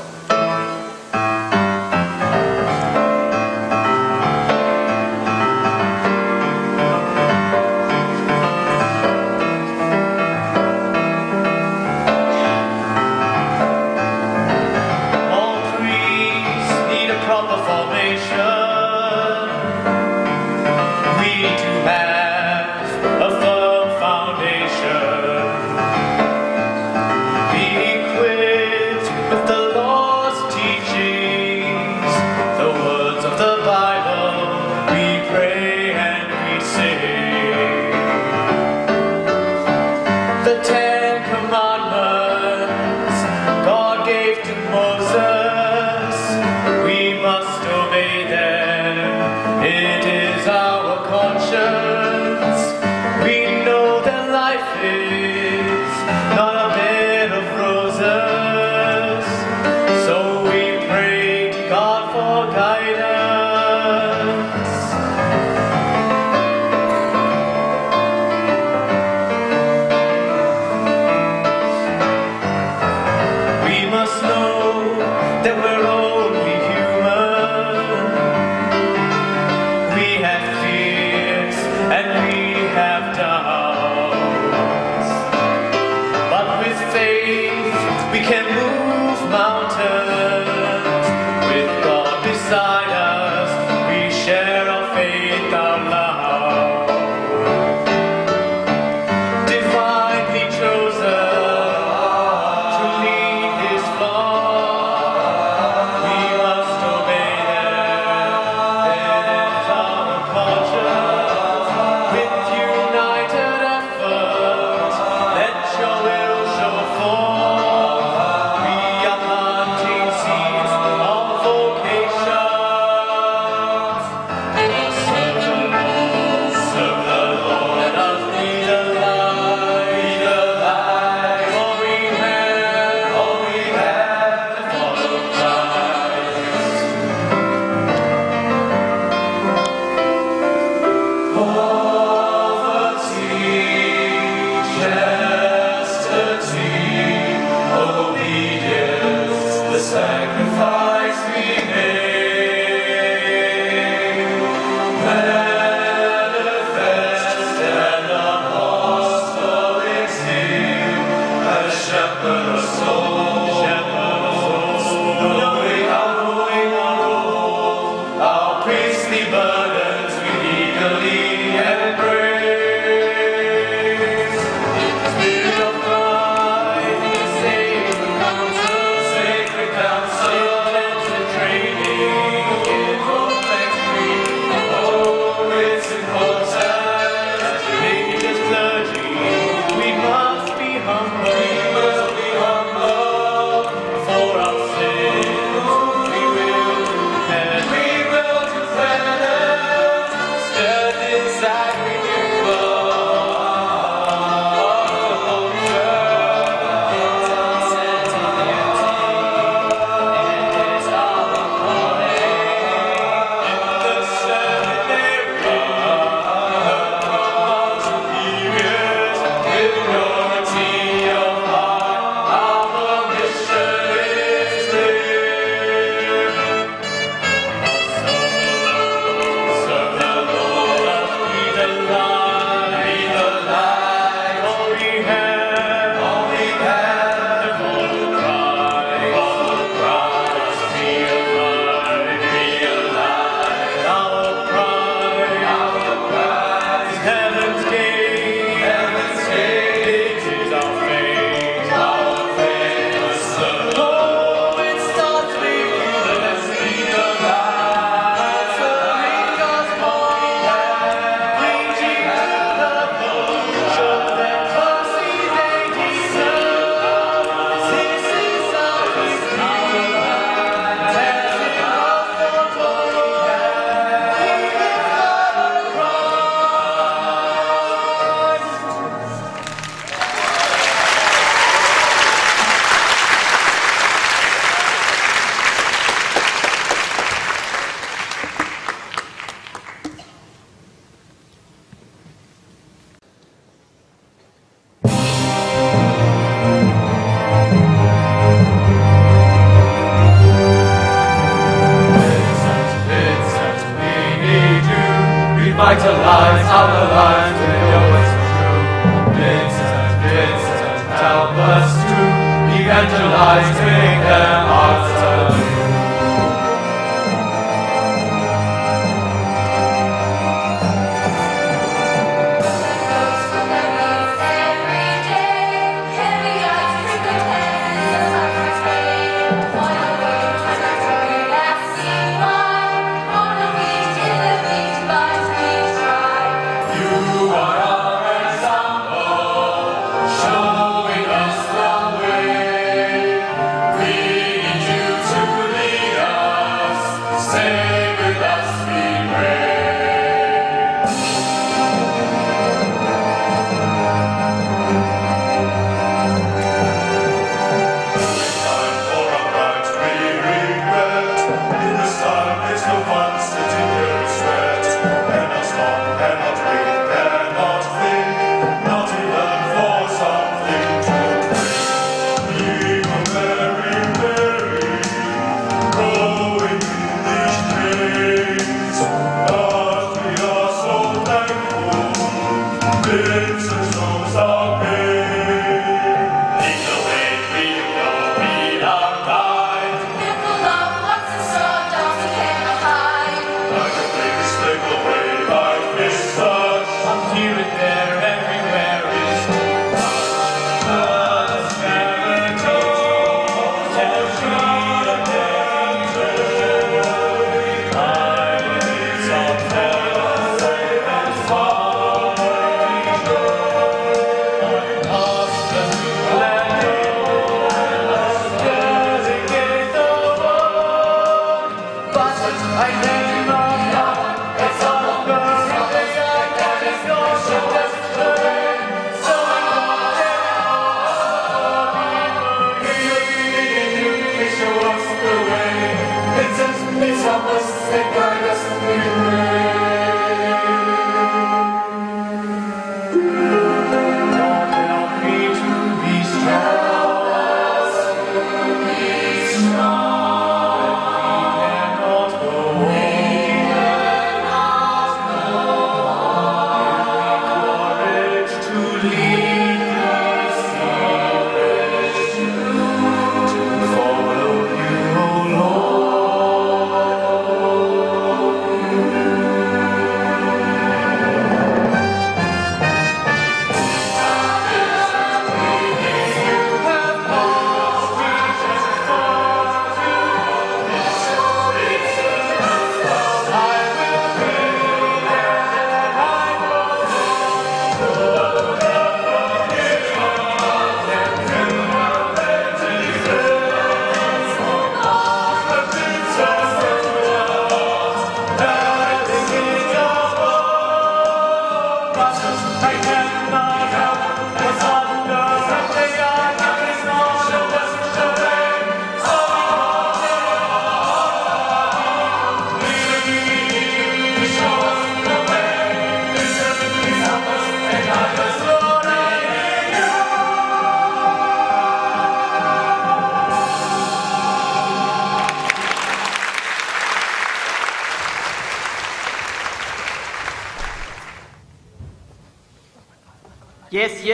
Help us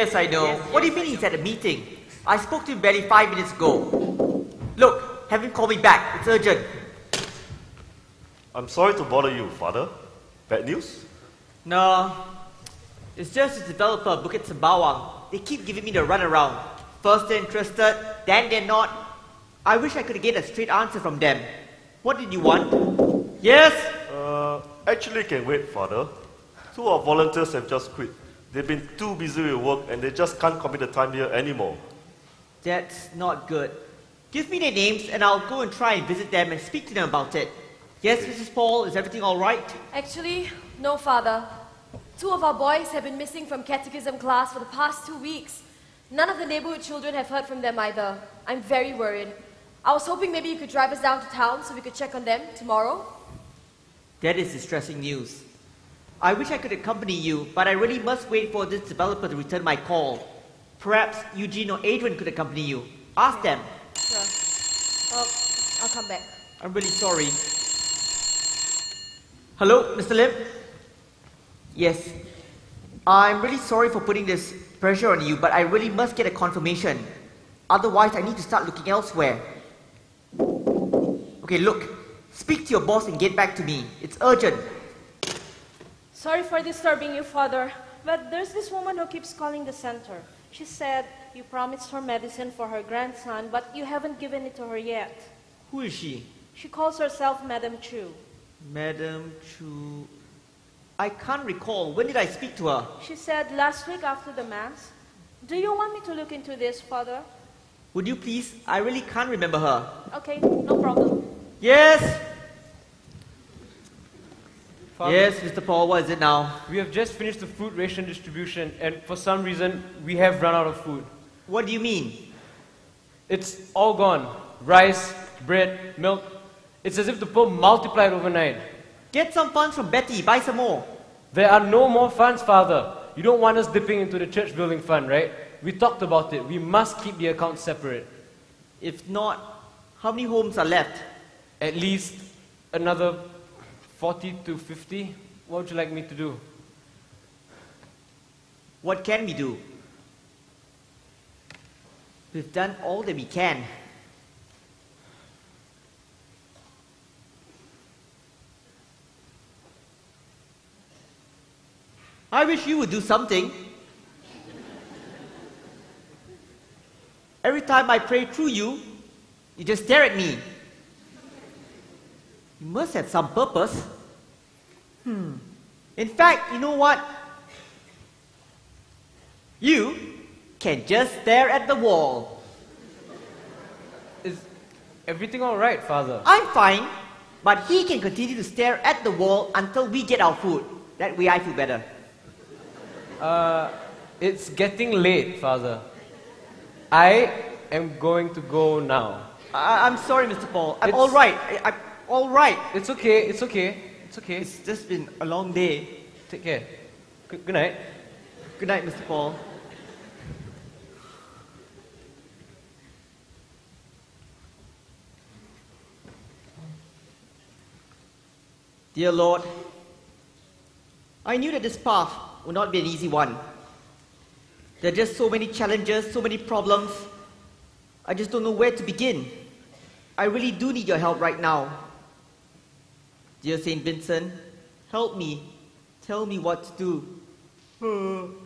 Yes, yes, I know. what do you mean he's at a meeting? I spoke to him barely five minutes ago. Look, have him call me back. It's urgent. I'm sorry to bother you, Father. Bad news? No, it's just the developer, Bukit Sembawang. They keep giving me the runaround. First they're interested, then they're not. I wish I could get a straight answer from them. What did you want? Yes? Uh, actually, can wait, Father. Two of our volunteers have just quit. They've been too busy with work and they just can't commit the time here anymore. That's not good. Give me their names and I'll go and try and visit them and speak to them about it. Yes, Mrs. Paul, is everything all right? Actually, no, Father. Two of our boys have been missing from catechism class for the past two weeks. None of the neighborhood children have heard from them either. I'm very worried. I was hoping maybe you could drive us down to town so we could check on them tomorrow. That is distressing news. I wish I could accompany you, but I really must wait for this developer to return my call. Perhaps Eugene or Adrian could accompany you. Ask them. Sure. Oh, I'll come back. I'm really sorry. Hello, Mr. Lim? Yes. I'm really sorry for putting this pressure on you, but I really must get a confirmation. Otherwise, I need to start looking elsewhere. Okay, look. Speak to your boss and get back to me. It's urgent. Sorry for disturbing you, Father, but there's this woman who keeps calling the center. She said you promised her medicine for her grandson, but you haven't given it to her yet. Who is she? She calls herself Madam Chu. Madam Chu. I can't recall. When did I speak to her? She said last week after the Mass. Do you want me to look into this, Father? Would you please? I really can't remember her. Okay, no problem. Yes? Father, Yes, Mr. Paul, what is it now? We have just finished the food ration distribution, and for some reason, we have run out of food. What do you mean? It's all gone. Rice, bread, milk. It's as if the poor multiplied overnight. Get some funds from Betty, buy some more. There are no more funds, Father. You don't want us dipping into the church building fund, right? We talked about it. We must keep the accounts separate. If not, how many homes are left? At least another 40 to 50. What would you like me to do? What can we do? We've done all that we can. I wish you would do something. Every time I pray through you, you just stare at me. You must have some purpose. Hmm. In fact, you know what? You can just stare at the wall. Is everything all right, Father? I'm fine, but he can continue to stare at the wall until we get our food. That way I feel better. Uh, it's getting late, Father. I am going to go now. I- I'm sorry, Mr. Paul. I'm It's- all right. I- I'm all right. It's okay. It's okay. It's okay. It's just been a long day. Take care. Good, good night. Good night, Mr. Paul. Dear Lord, I knew that this path would not be an easy one. There are just so many challenges, so many problems. I just don't know where to begin. I really do need your help right now. Dear St. Vincent, help me. Tell me what to do.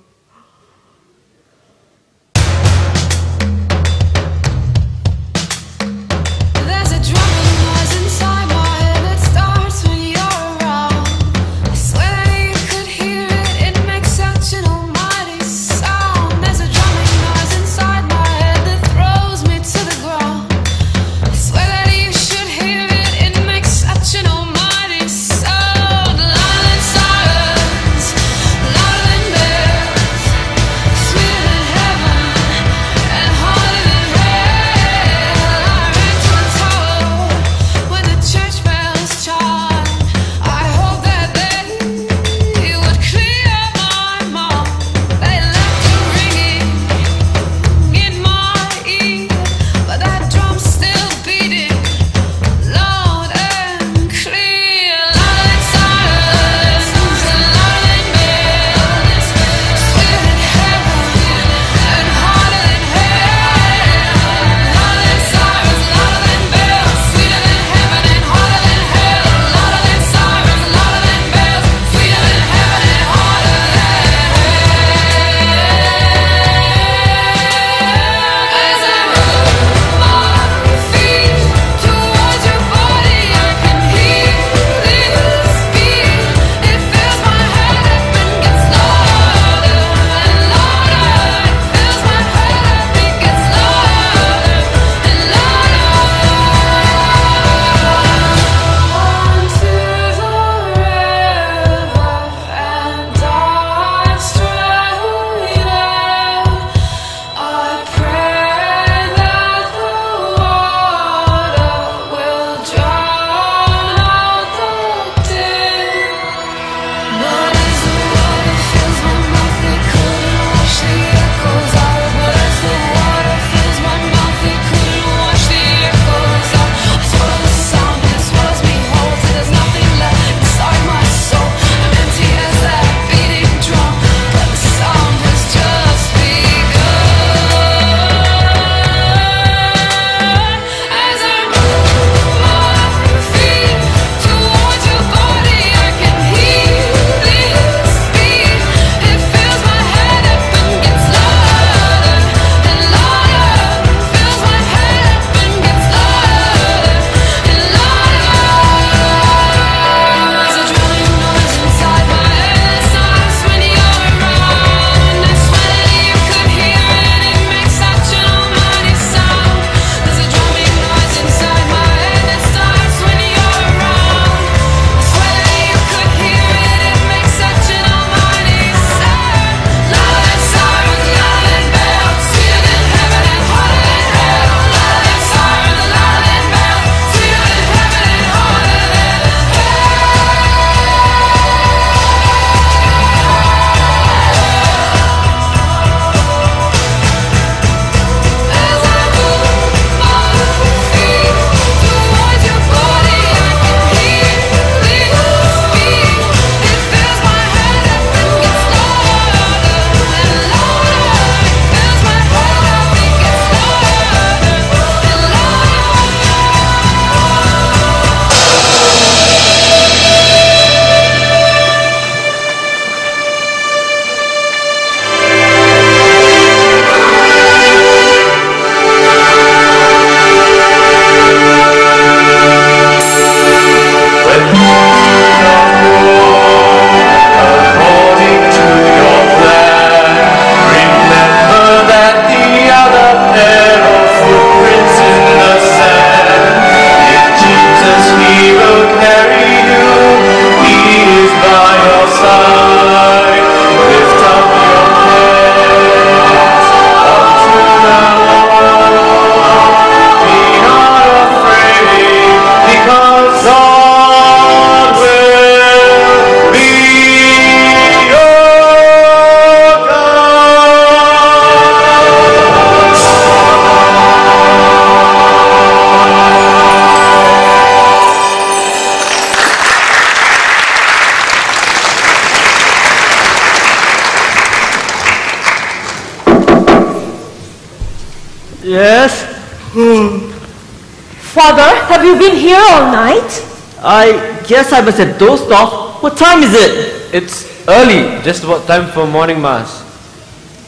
Have you been here all night? I guess I must have dozed off. What time is it? It's early, just about time for morning mass.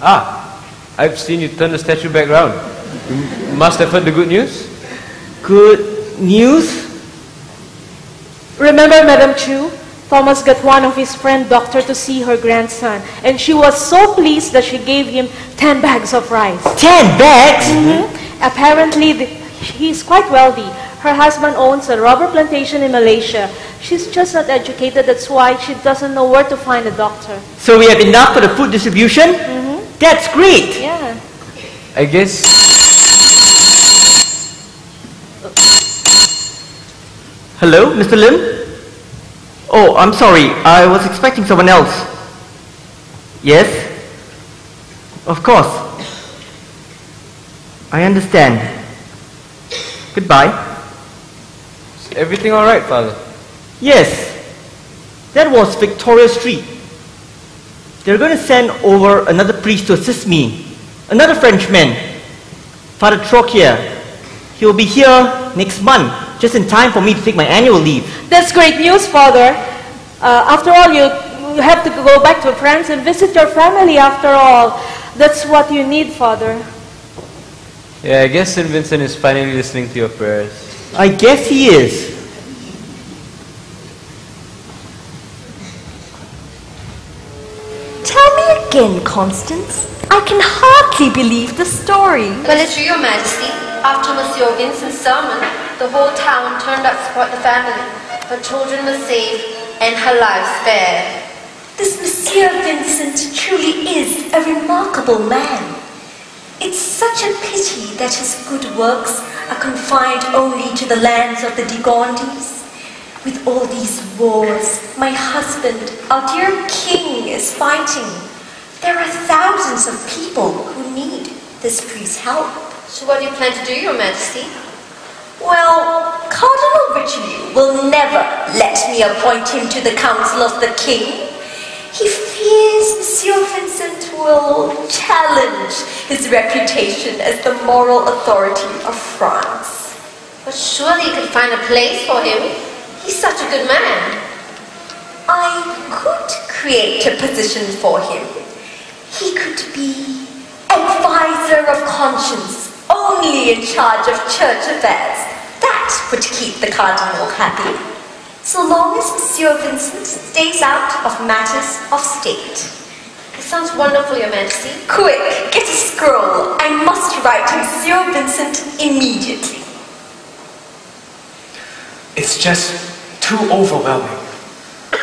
Ah, I've seen you turn the statue back round. You must have heard the good news? Good news? Remember Madam Chu? Thomas got one of his friend doctor to see her grandson, and she was so pleased that she gave him 10 bags of rice. 10 bags? Mhm. Apparently, the, he's quite wealthy. Her husband owns a rubber plantation in Malaysia. She's just not educated, that's why she doesn't know where to find a doctor. So we have enough for the food distribution? Mhm. That's great! Yeah. I guess. Hello, Mr. Lim? Oh, I'm sorry. I was expecting someone else. Yes? Of course. I understand. Goodbye. Is everything alright, Father? Yes. That was Victoria Street. They're going to send over another priest to assist me. Another Frenchman. Father Trocchier. He'll be here next month, just in time for me to take my annual leave. That's great news, Father. Uh, after all, you you have to go back to France and visit your family after all. That's what you need, Father. Yeah, I guess St. Vincent is finally listening to your prayers. I guess he is. Tell me again, Constance. I can hardly believe the story. Well, it's true, Your Majesty. After Monsieur Vincent's sermon, the whole town turned out to support the family. Her children were saved and her life spared. This Monsieur Vincent truly is a remarkable man. It's such a pity that his good works are confined only to the lands of the de Gondis. With all these wars, my husband, our dear king, is fighting. There are thousands of people who need this priest's help. So what do you plan to do, Your Majesty? Well, Cardinal Richelieu will never let me appoint him to the council of the king. He fears Monsieur Vincent will challenge his reputation as the moral authority of France. But surely you could find a place for him. He's such a good man. I could create a position for him. He could be advisor of conscience, only in charge of church affairs. That would keep the cardinal happy. So long as Monsieur Vincent stays out of matters of state. It sounds wonderful, Your Majesty. Quick, get a scroll. I must write to Monsieur Vincent immediately. It's just too overwhelming.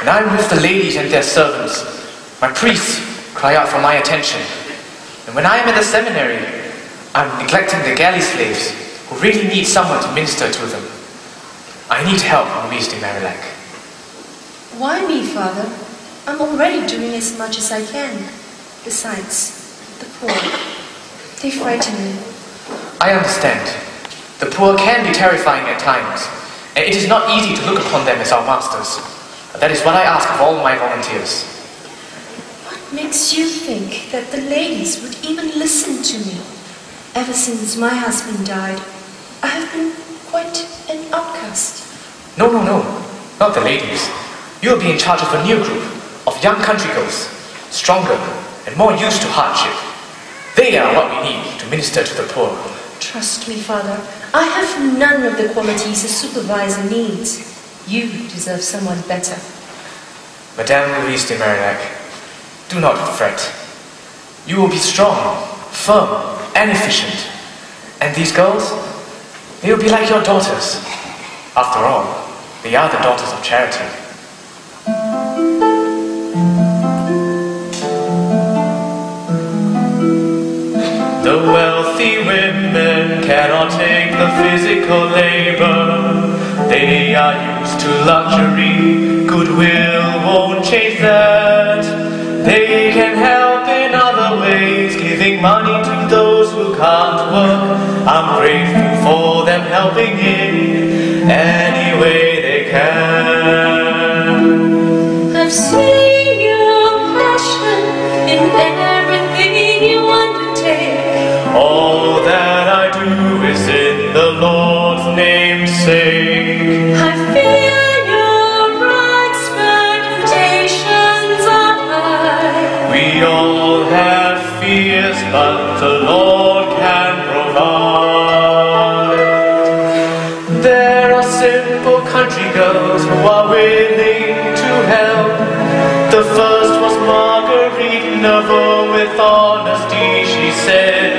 And I'm with the ladies and their servants. My priests cry out for my attention. And when I am at the seminary, I'm neglecting the galley slaves who really need someone to minister to them. I need help, Louise de Marillac. Why me, Father? I'm already doing as much as I can. Besides, the poor. They frighten me. I understand. The poor can be terrifying at times, and it is not easy to look upon them as our masters. That is what I ask of all my volunteers. Makes you think that the ladies would even listen to me? Ever since my husband died, I have been quite an outcast. No, no, no, not the ladies. You will be in charge of a new group of young country girls, stronger and more used to hardship. They are what we need to minister to the poor. Trust me, Father, I have none of the qualities a supervisor needs. You deserve someone better. Madame Louise de Marillac, do not fret. You will be strong, firm, and efficient. And these girls, they will be like your daughters. After all, they are the daughters of charity. The wealthy women cannot take the physical labor. They are used to luxury. Goodwill won't change that. They can help in other ways, giving money to those who can't work. I'm grateful for them helping in any way they can. Neveu with honesty, she said.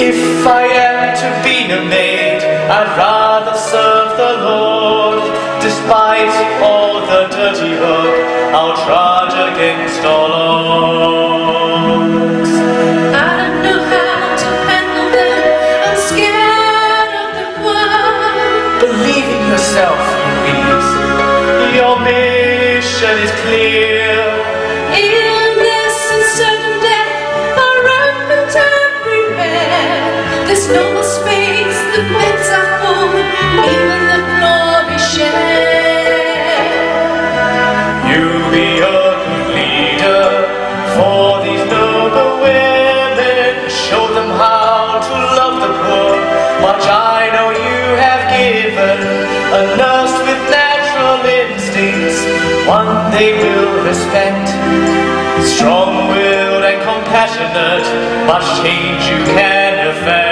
If I am to be a maid, I'd rather serve the Lord. Despite all the dirty work, I'll trudge against all odds. I don't know how to handle them. I'm scared of the world. Believe in yourself, Louise. Your mission is clear. There's no more space, the beds are full, even the floor is shared. You be a good leader for these noble women. Show them how to love the poor. Much I know you have given. A nurse with natural instincts, one they will respect. Strong-willed and compassionate, much change you can effect.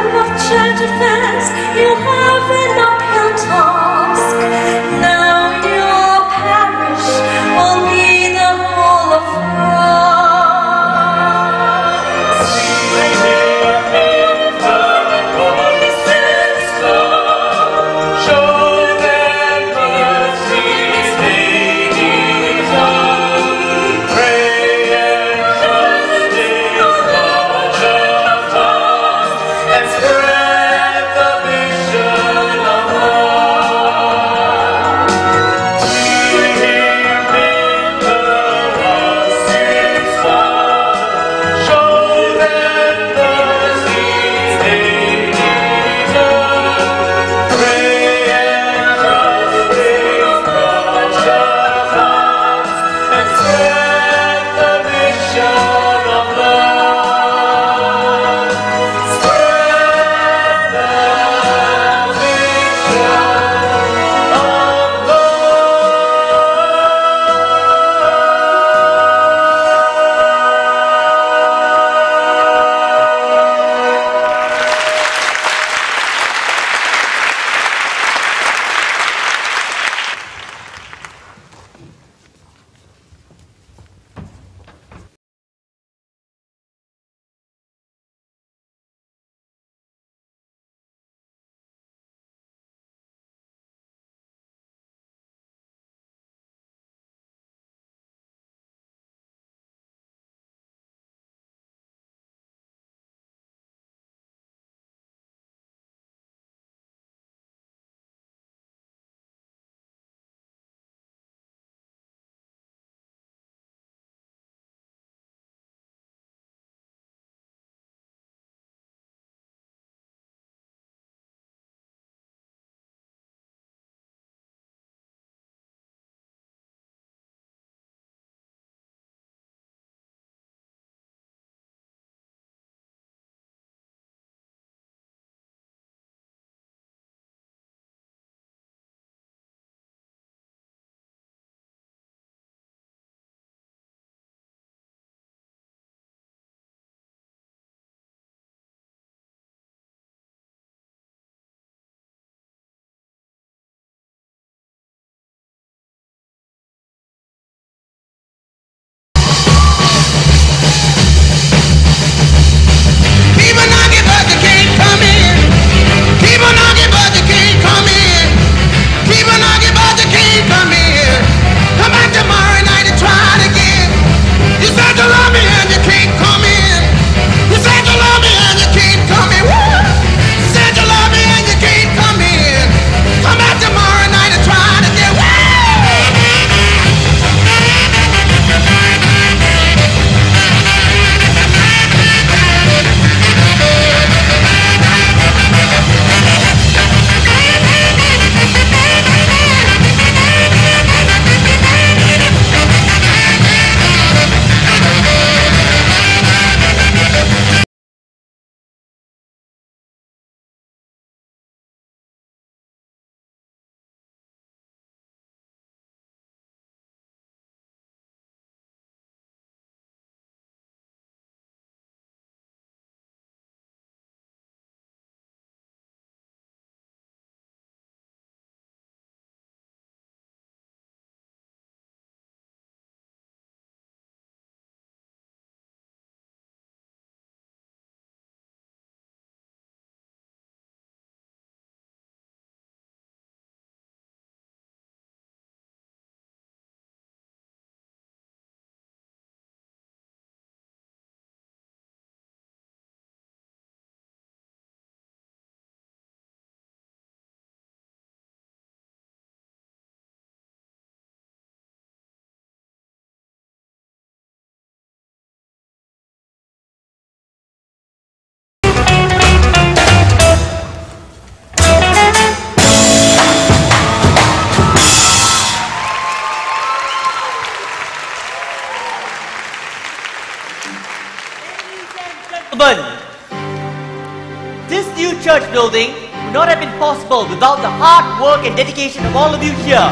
church building would not have been possible without the hard work and dedication of all of you here.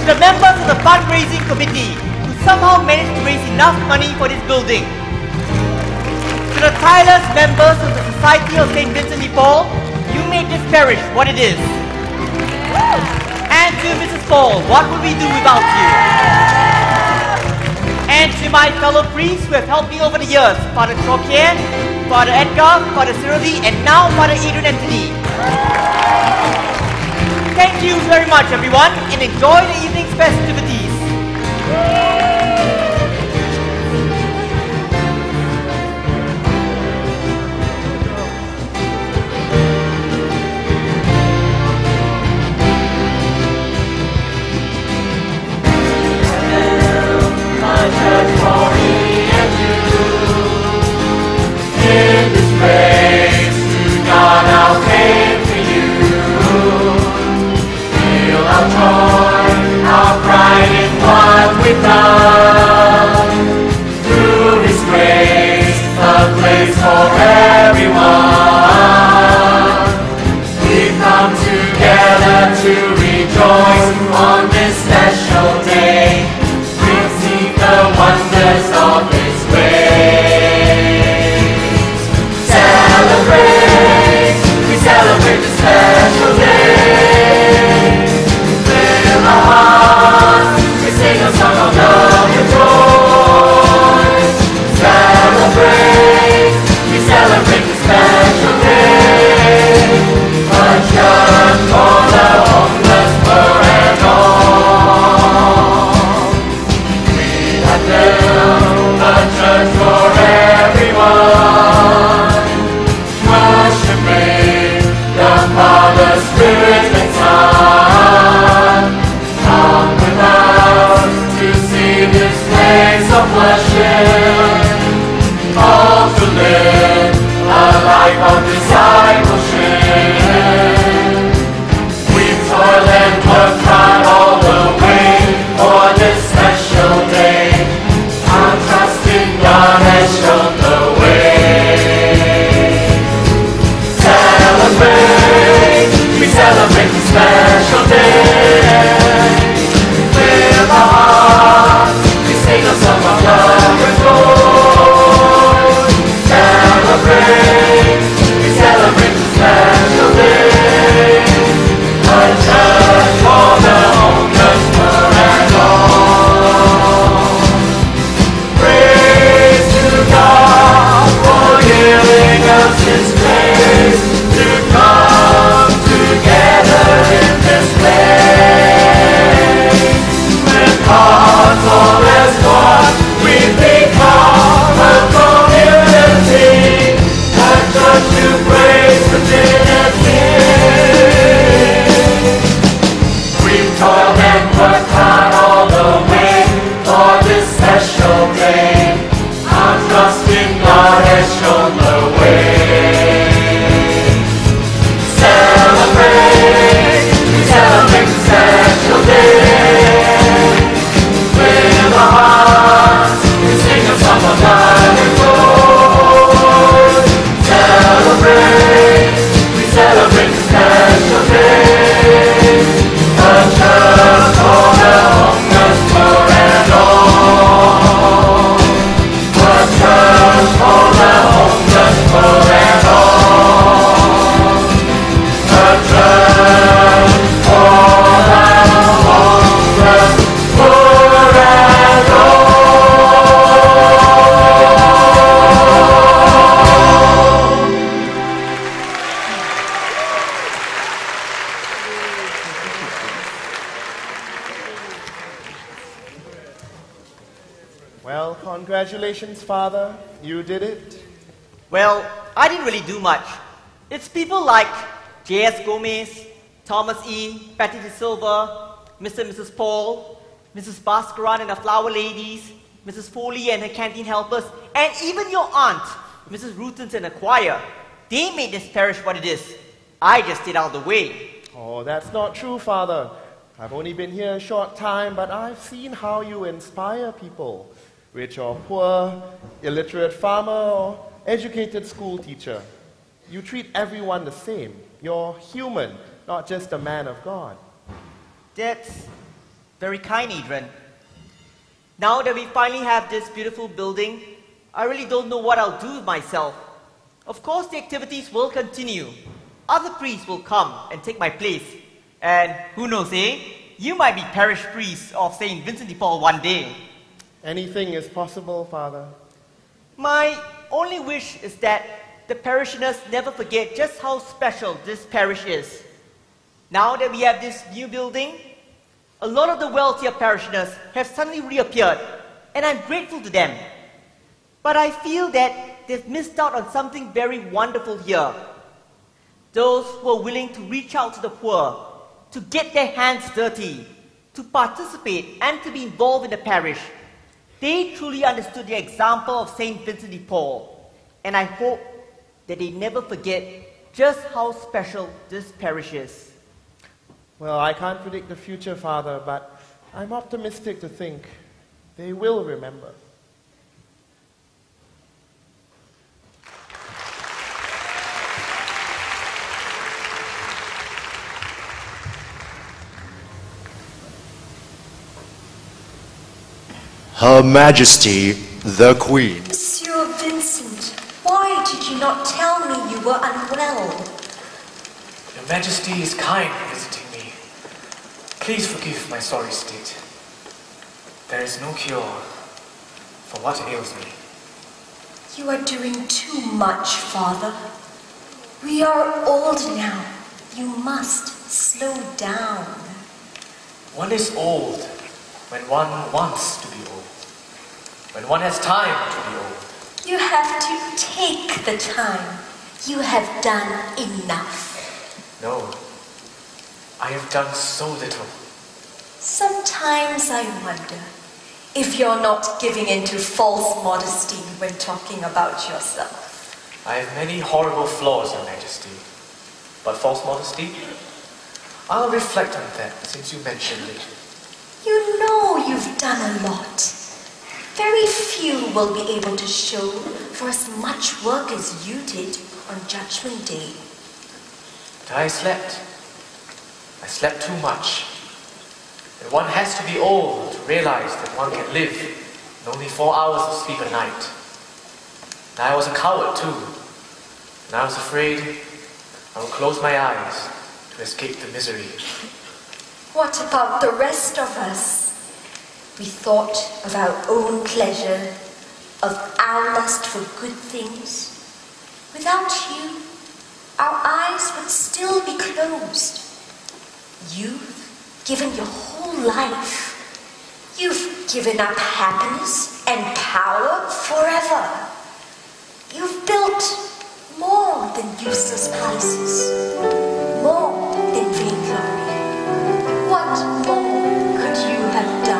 To the members of the fundraising committee who somehow managed to raise enough money for this building. To the tireless members of the Society of St. Vincent de Paul, you made this parish what it is. And to Mrs. Paul, what would we do without you? And to my fellow priests who have helped me over the years, Father Chokien, Father Edgar, Father Cyrili, and now Father Adrian Anthony. Thank you very much, everyone, and enjoy the evening's festivities. Wonders J.S. Gomez, Thomas E., Patty De Silva, Mr. and Mrs. Paul, Mrs. Bhaskaran and the Flower Ladies, Mrs. Foley and her canteen helpers, and even your aunt, Mrs. Rutens and the choir. They made this parish what it is. I just stayed out of the way. Oh, that's not true, Father. I've only been here a short time, but I've seen how you inspire people. rich or poor, illiterate farmer or educated school teacher. You treat everyone the same. You're human, not just a man of God. That's very kind, Adrian. Now that we finally have this beautiful building, I really don't know what I'll do with myself. Of course, the activities will continue. Other priests will come and take my place. And who knows, eh? You might be parish priest of St. Vincent de Paul one day. Anything is possible, Father. My only wish is that the parishioners never forget just how special this parish is. Now that we have this new building, a lot of the wealthier parishioners have suddenly reappeared, and I'm grateful to them. But I feel that they've missed out on something very wonderful here. Those who are willing to reach out to the poor, to get their hands dirty, to participate and to be involved in the parish, they truly understood the example of St. Vincent de Paul. And I hope that they never forget just how special this parish is. Well, I can't predict the future, Father, but I'm optimistic to think they will remember. Her Majesty the Queen. Monsieur Vincent, why did you not tell me you were unwell? Your Majesty is kind in visiting me. Please forgive my sorry state. There is no cure for what ails me. You are doing too much, Father. We are old now. You must slow down. One is old when one wants to be old. When one has time to be old. You have to take the time. You have done enough. No. I have done so little. Sometimes I wonder if you're not giving in to false modesty when talking about yourself. I have many horrible flaws, Your Majesty. But false modesty? I'll reflect on that since you mentioned it. You know you've done a lot. Very few will be able to show for as much work as you did on Judgment Day. But I slept. I slept too much. And one has to be old to realize that one can live in only four hours of sleep a night. And I was a coward too. And I was afraid I would close my eyes to escape the misery. What about the rest of us? We thought of our own pleasure, of our lust for good things. Without you, our eyes would still be closed. You've given your whole life. You've given up happiness and power forever. You've built more than useless palaces, more than vainglory. What more could you have done?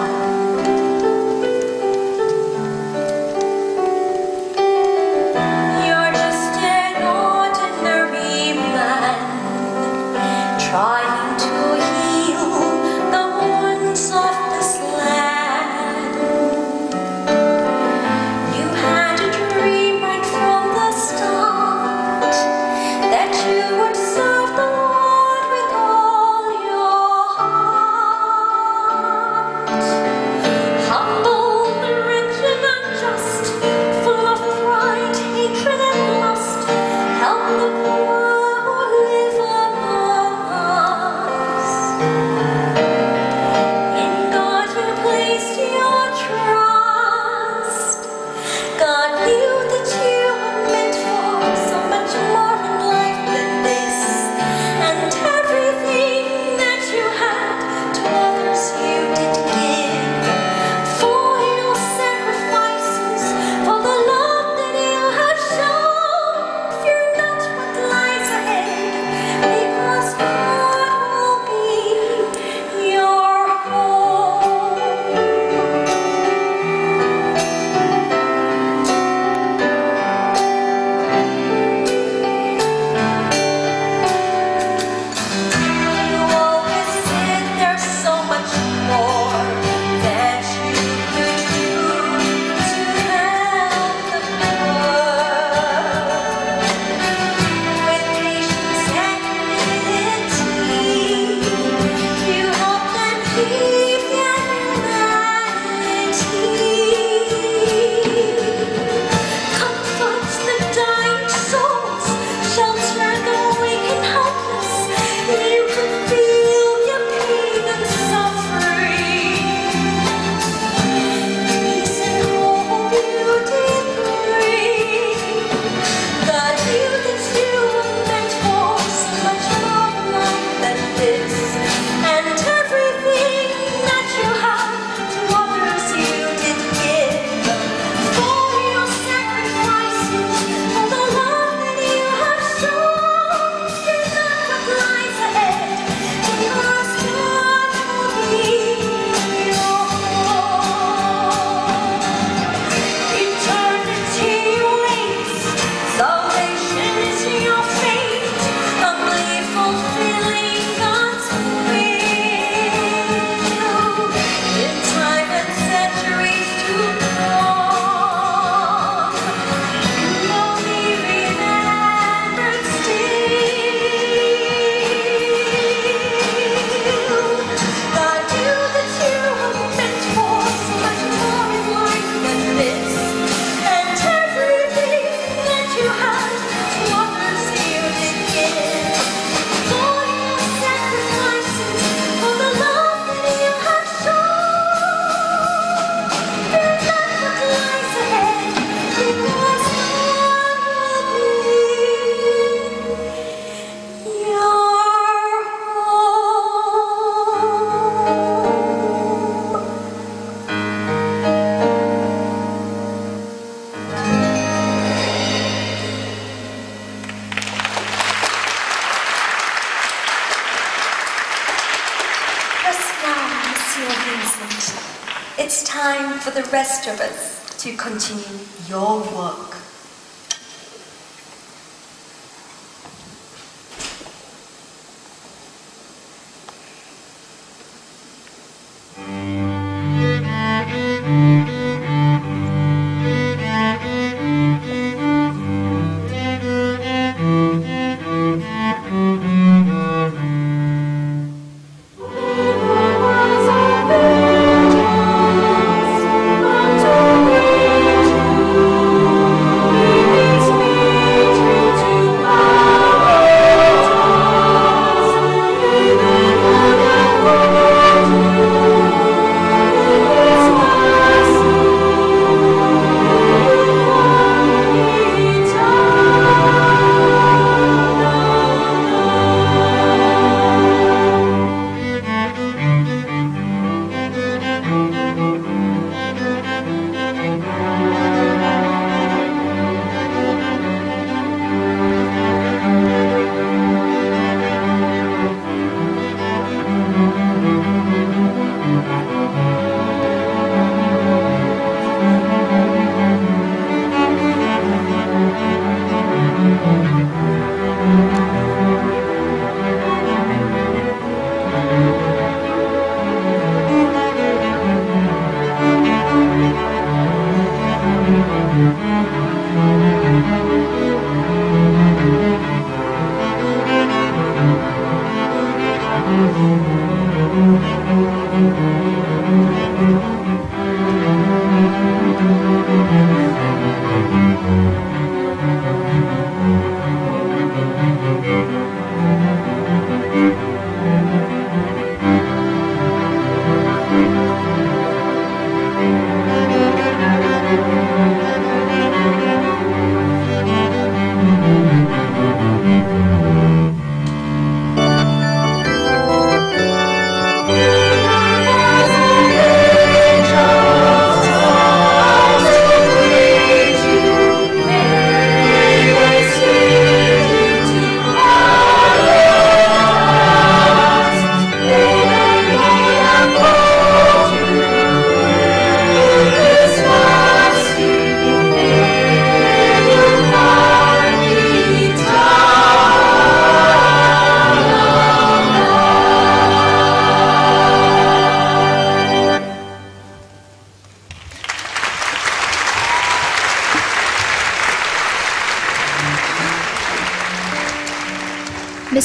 Us to continue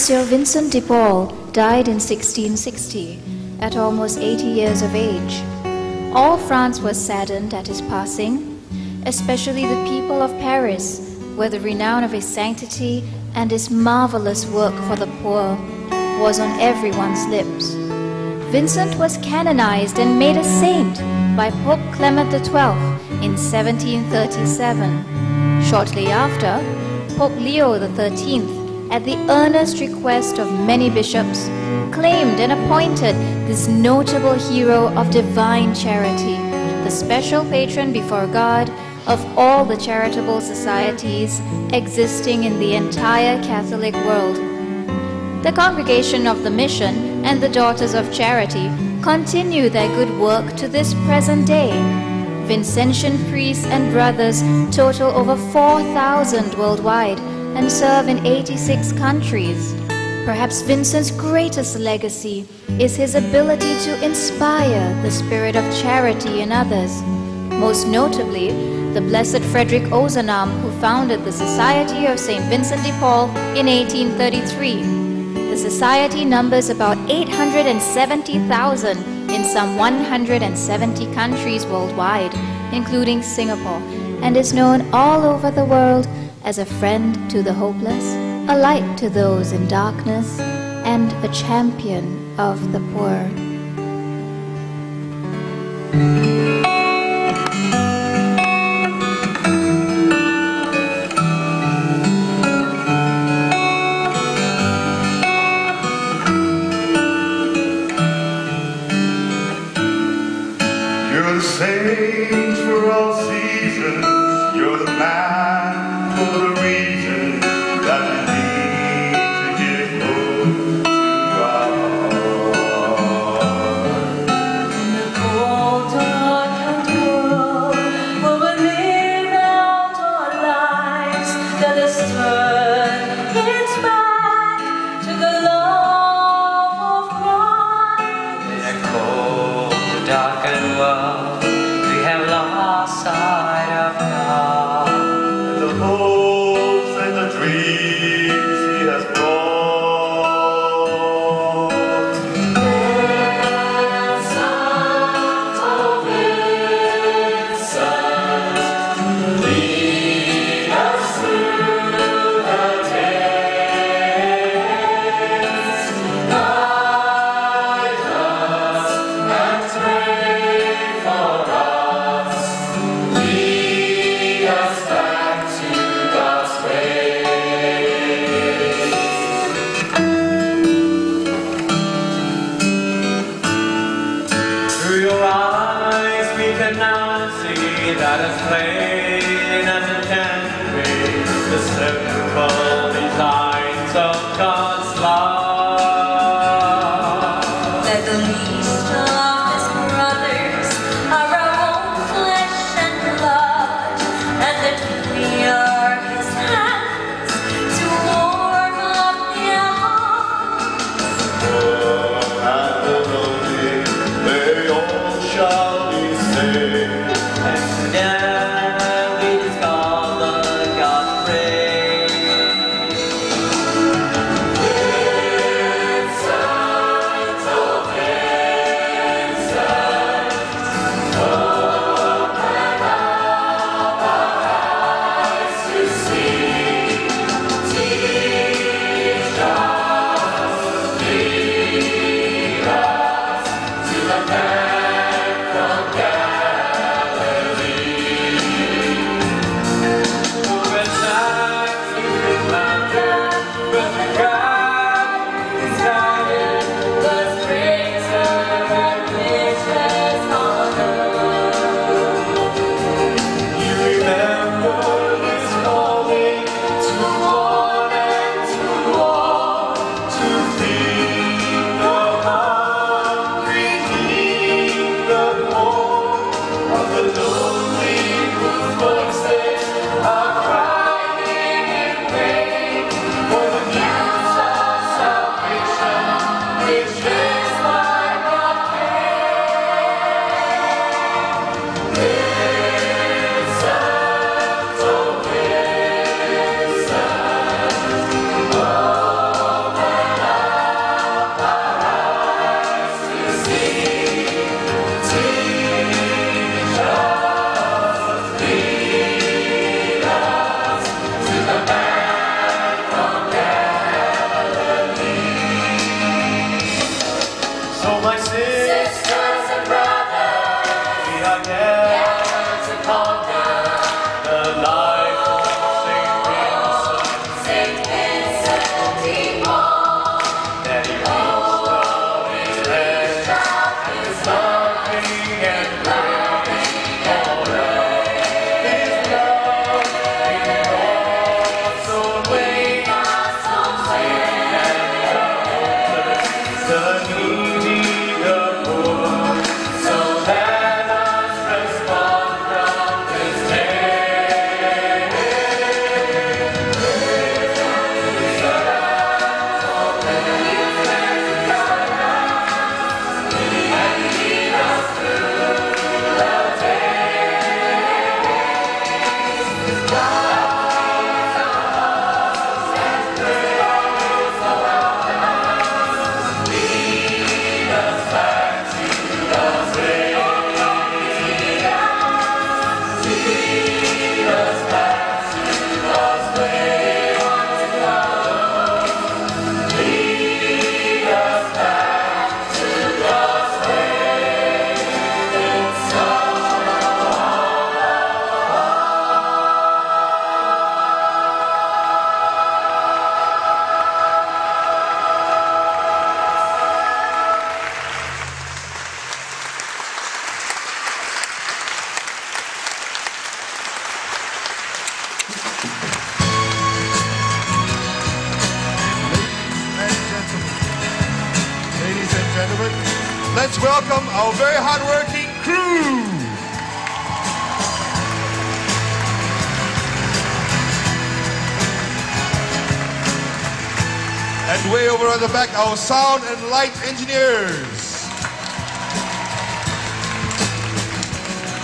Monsieur Vincent de Paul died in 1660 at almost 80 years of age. All France was saddened at his passing, especially the people of Paris, where the renown of his sanctity and his marvelous work for the poor was on everyone's lips. Vincent was canonized and made a saint by Pope Clement XII in 1737. Shortly after, Pope Leo XIII at the earnest request of many bishops, claimed and appointed this notable hero of divine charity, the special patron before God of all the charitable societies existing in the entire Catholic world. The Congregation of the Mission and the Daughters of Charity continue their good work to this present day. Vincentian priests and brothers total over 4,000 worldwide and serve in 86 countries. Perhaps Vincent's greatest legacy is his ability to inspire the spirit of charity in others. Most notably, the Blessed Frederick Ozanam, who founded the Society of St. Vincent de Paul in 1833. The society numbers about 870,000 in some 170 countries worldwide, including Singapore, and is known all over the world as a friend to the hopeless, a light to those in darkness, and a champion of the poor. let's welcome our very hardworking crew. And way over on the back, our sound and light engineers.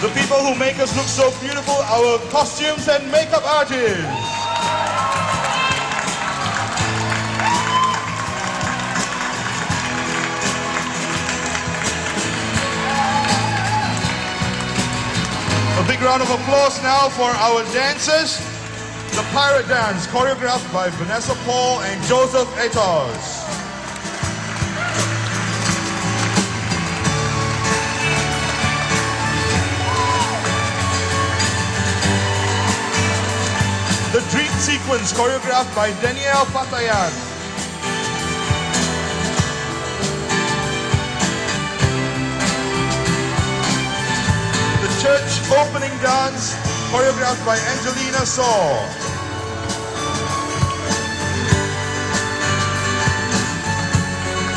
The people who make us look so beautiful, our costumes and makeup artists. Big round of applause now for our dancers. The Pirate Dance, choreographed by Vanessa Paul and Joseph Etos. The Dream Sequence, choreographed by Danielle Patayan. Church Opening Dance, choreographed by Angelina Saw.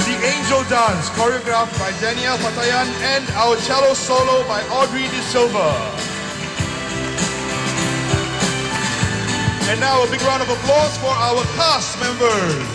The Angel Dance, choreographed by Danielle Patayan and our cello solo by Audrey De Silva. And now a big round of applause for our cast members.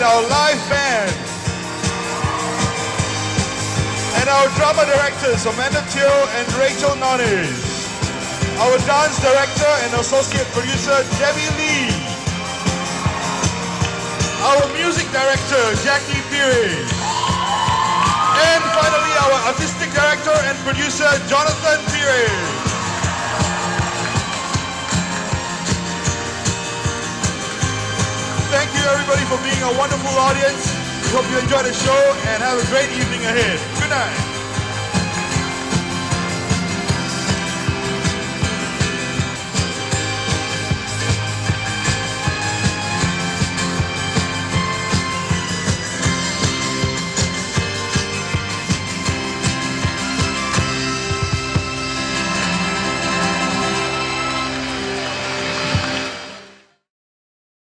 And our live band. And our drama directors, Amanda Teo and Rachel Nones. Our dance director and associate producer, Debbie Lee. Our music director, Jackie Peeris. And finally, our artistic director and producer, Jonathan Peeris. Everybody for being a wonderful audience. We hope you enjoy the show and have a great evening ahead. Good night.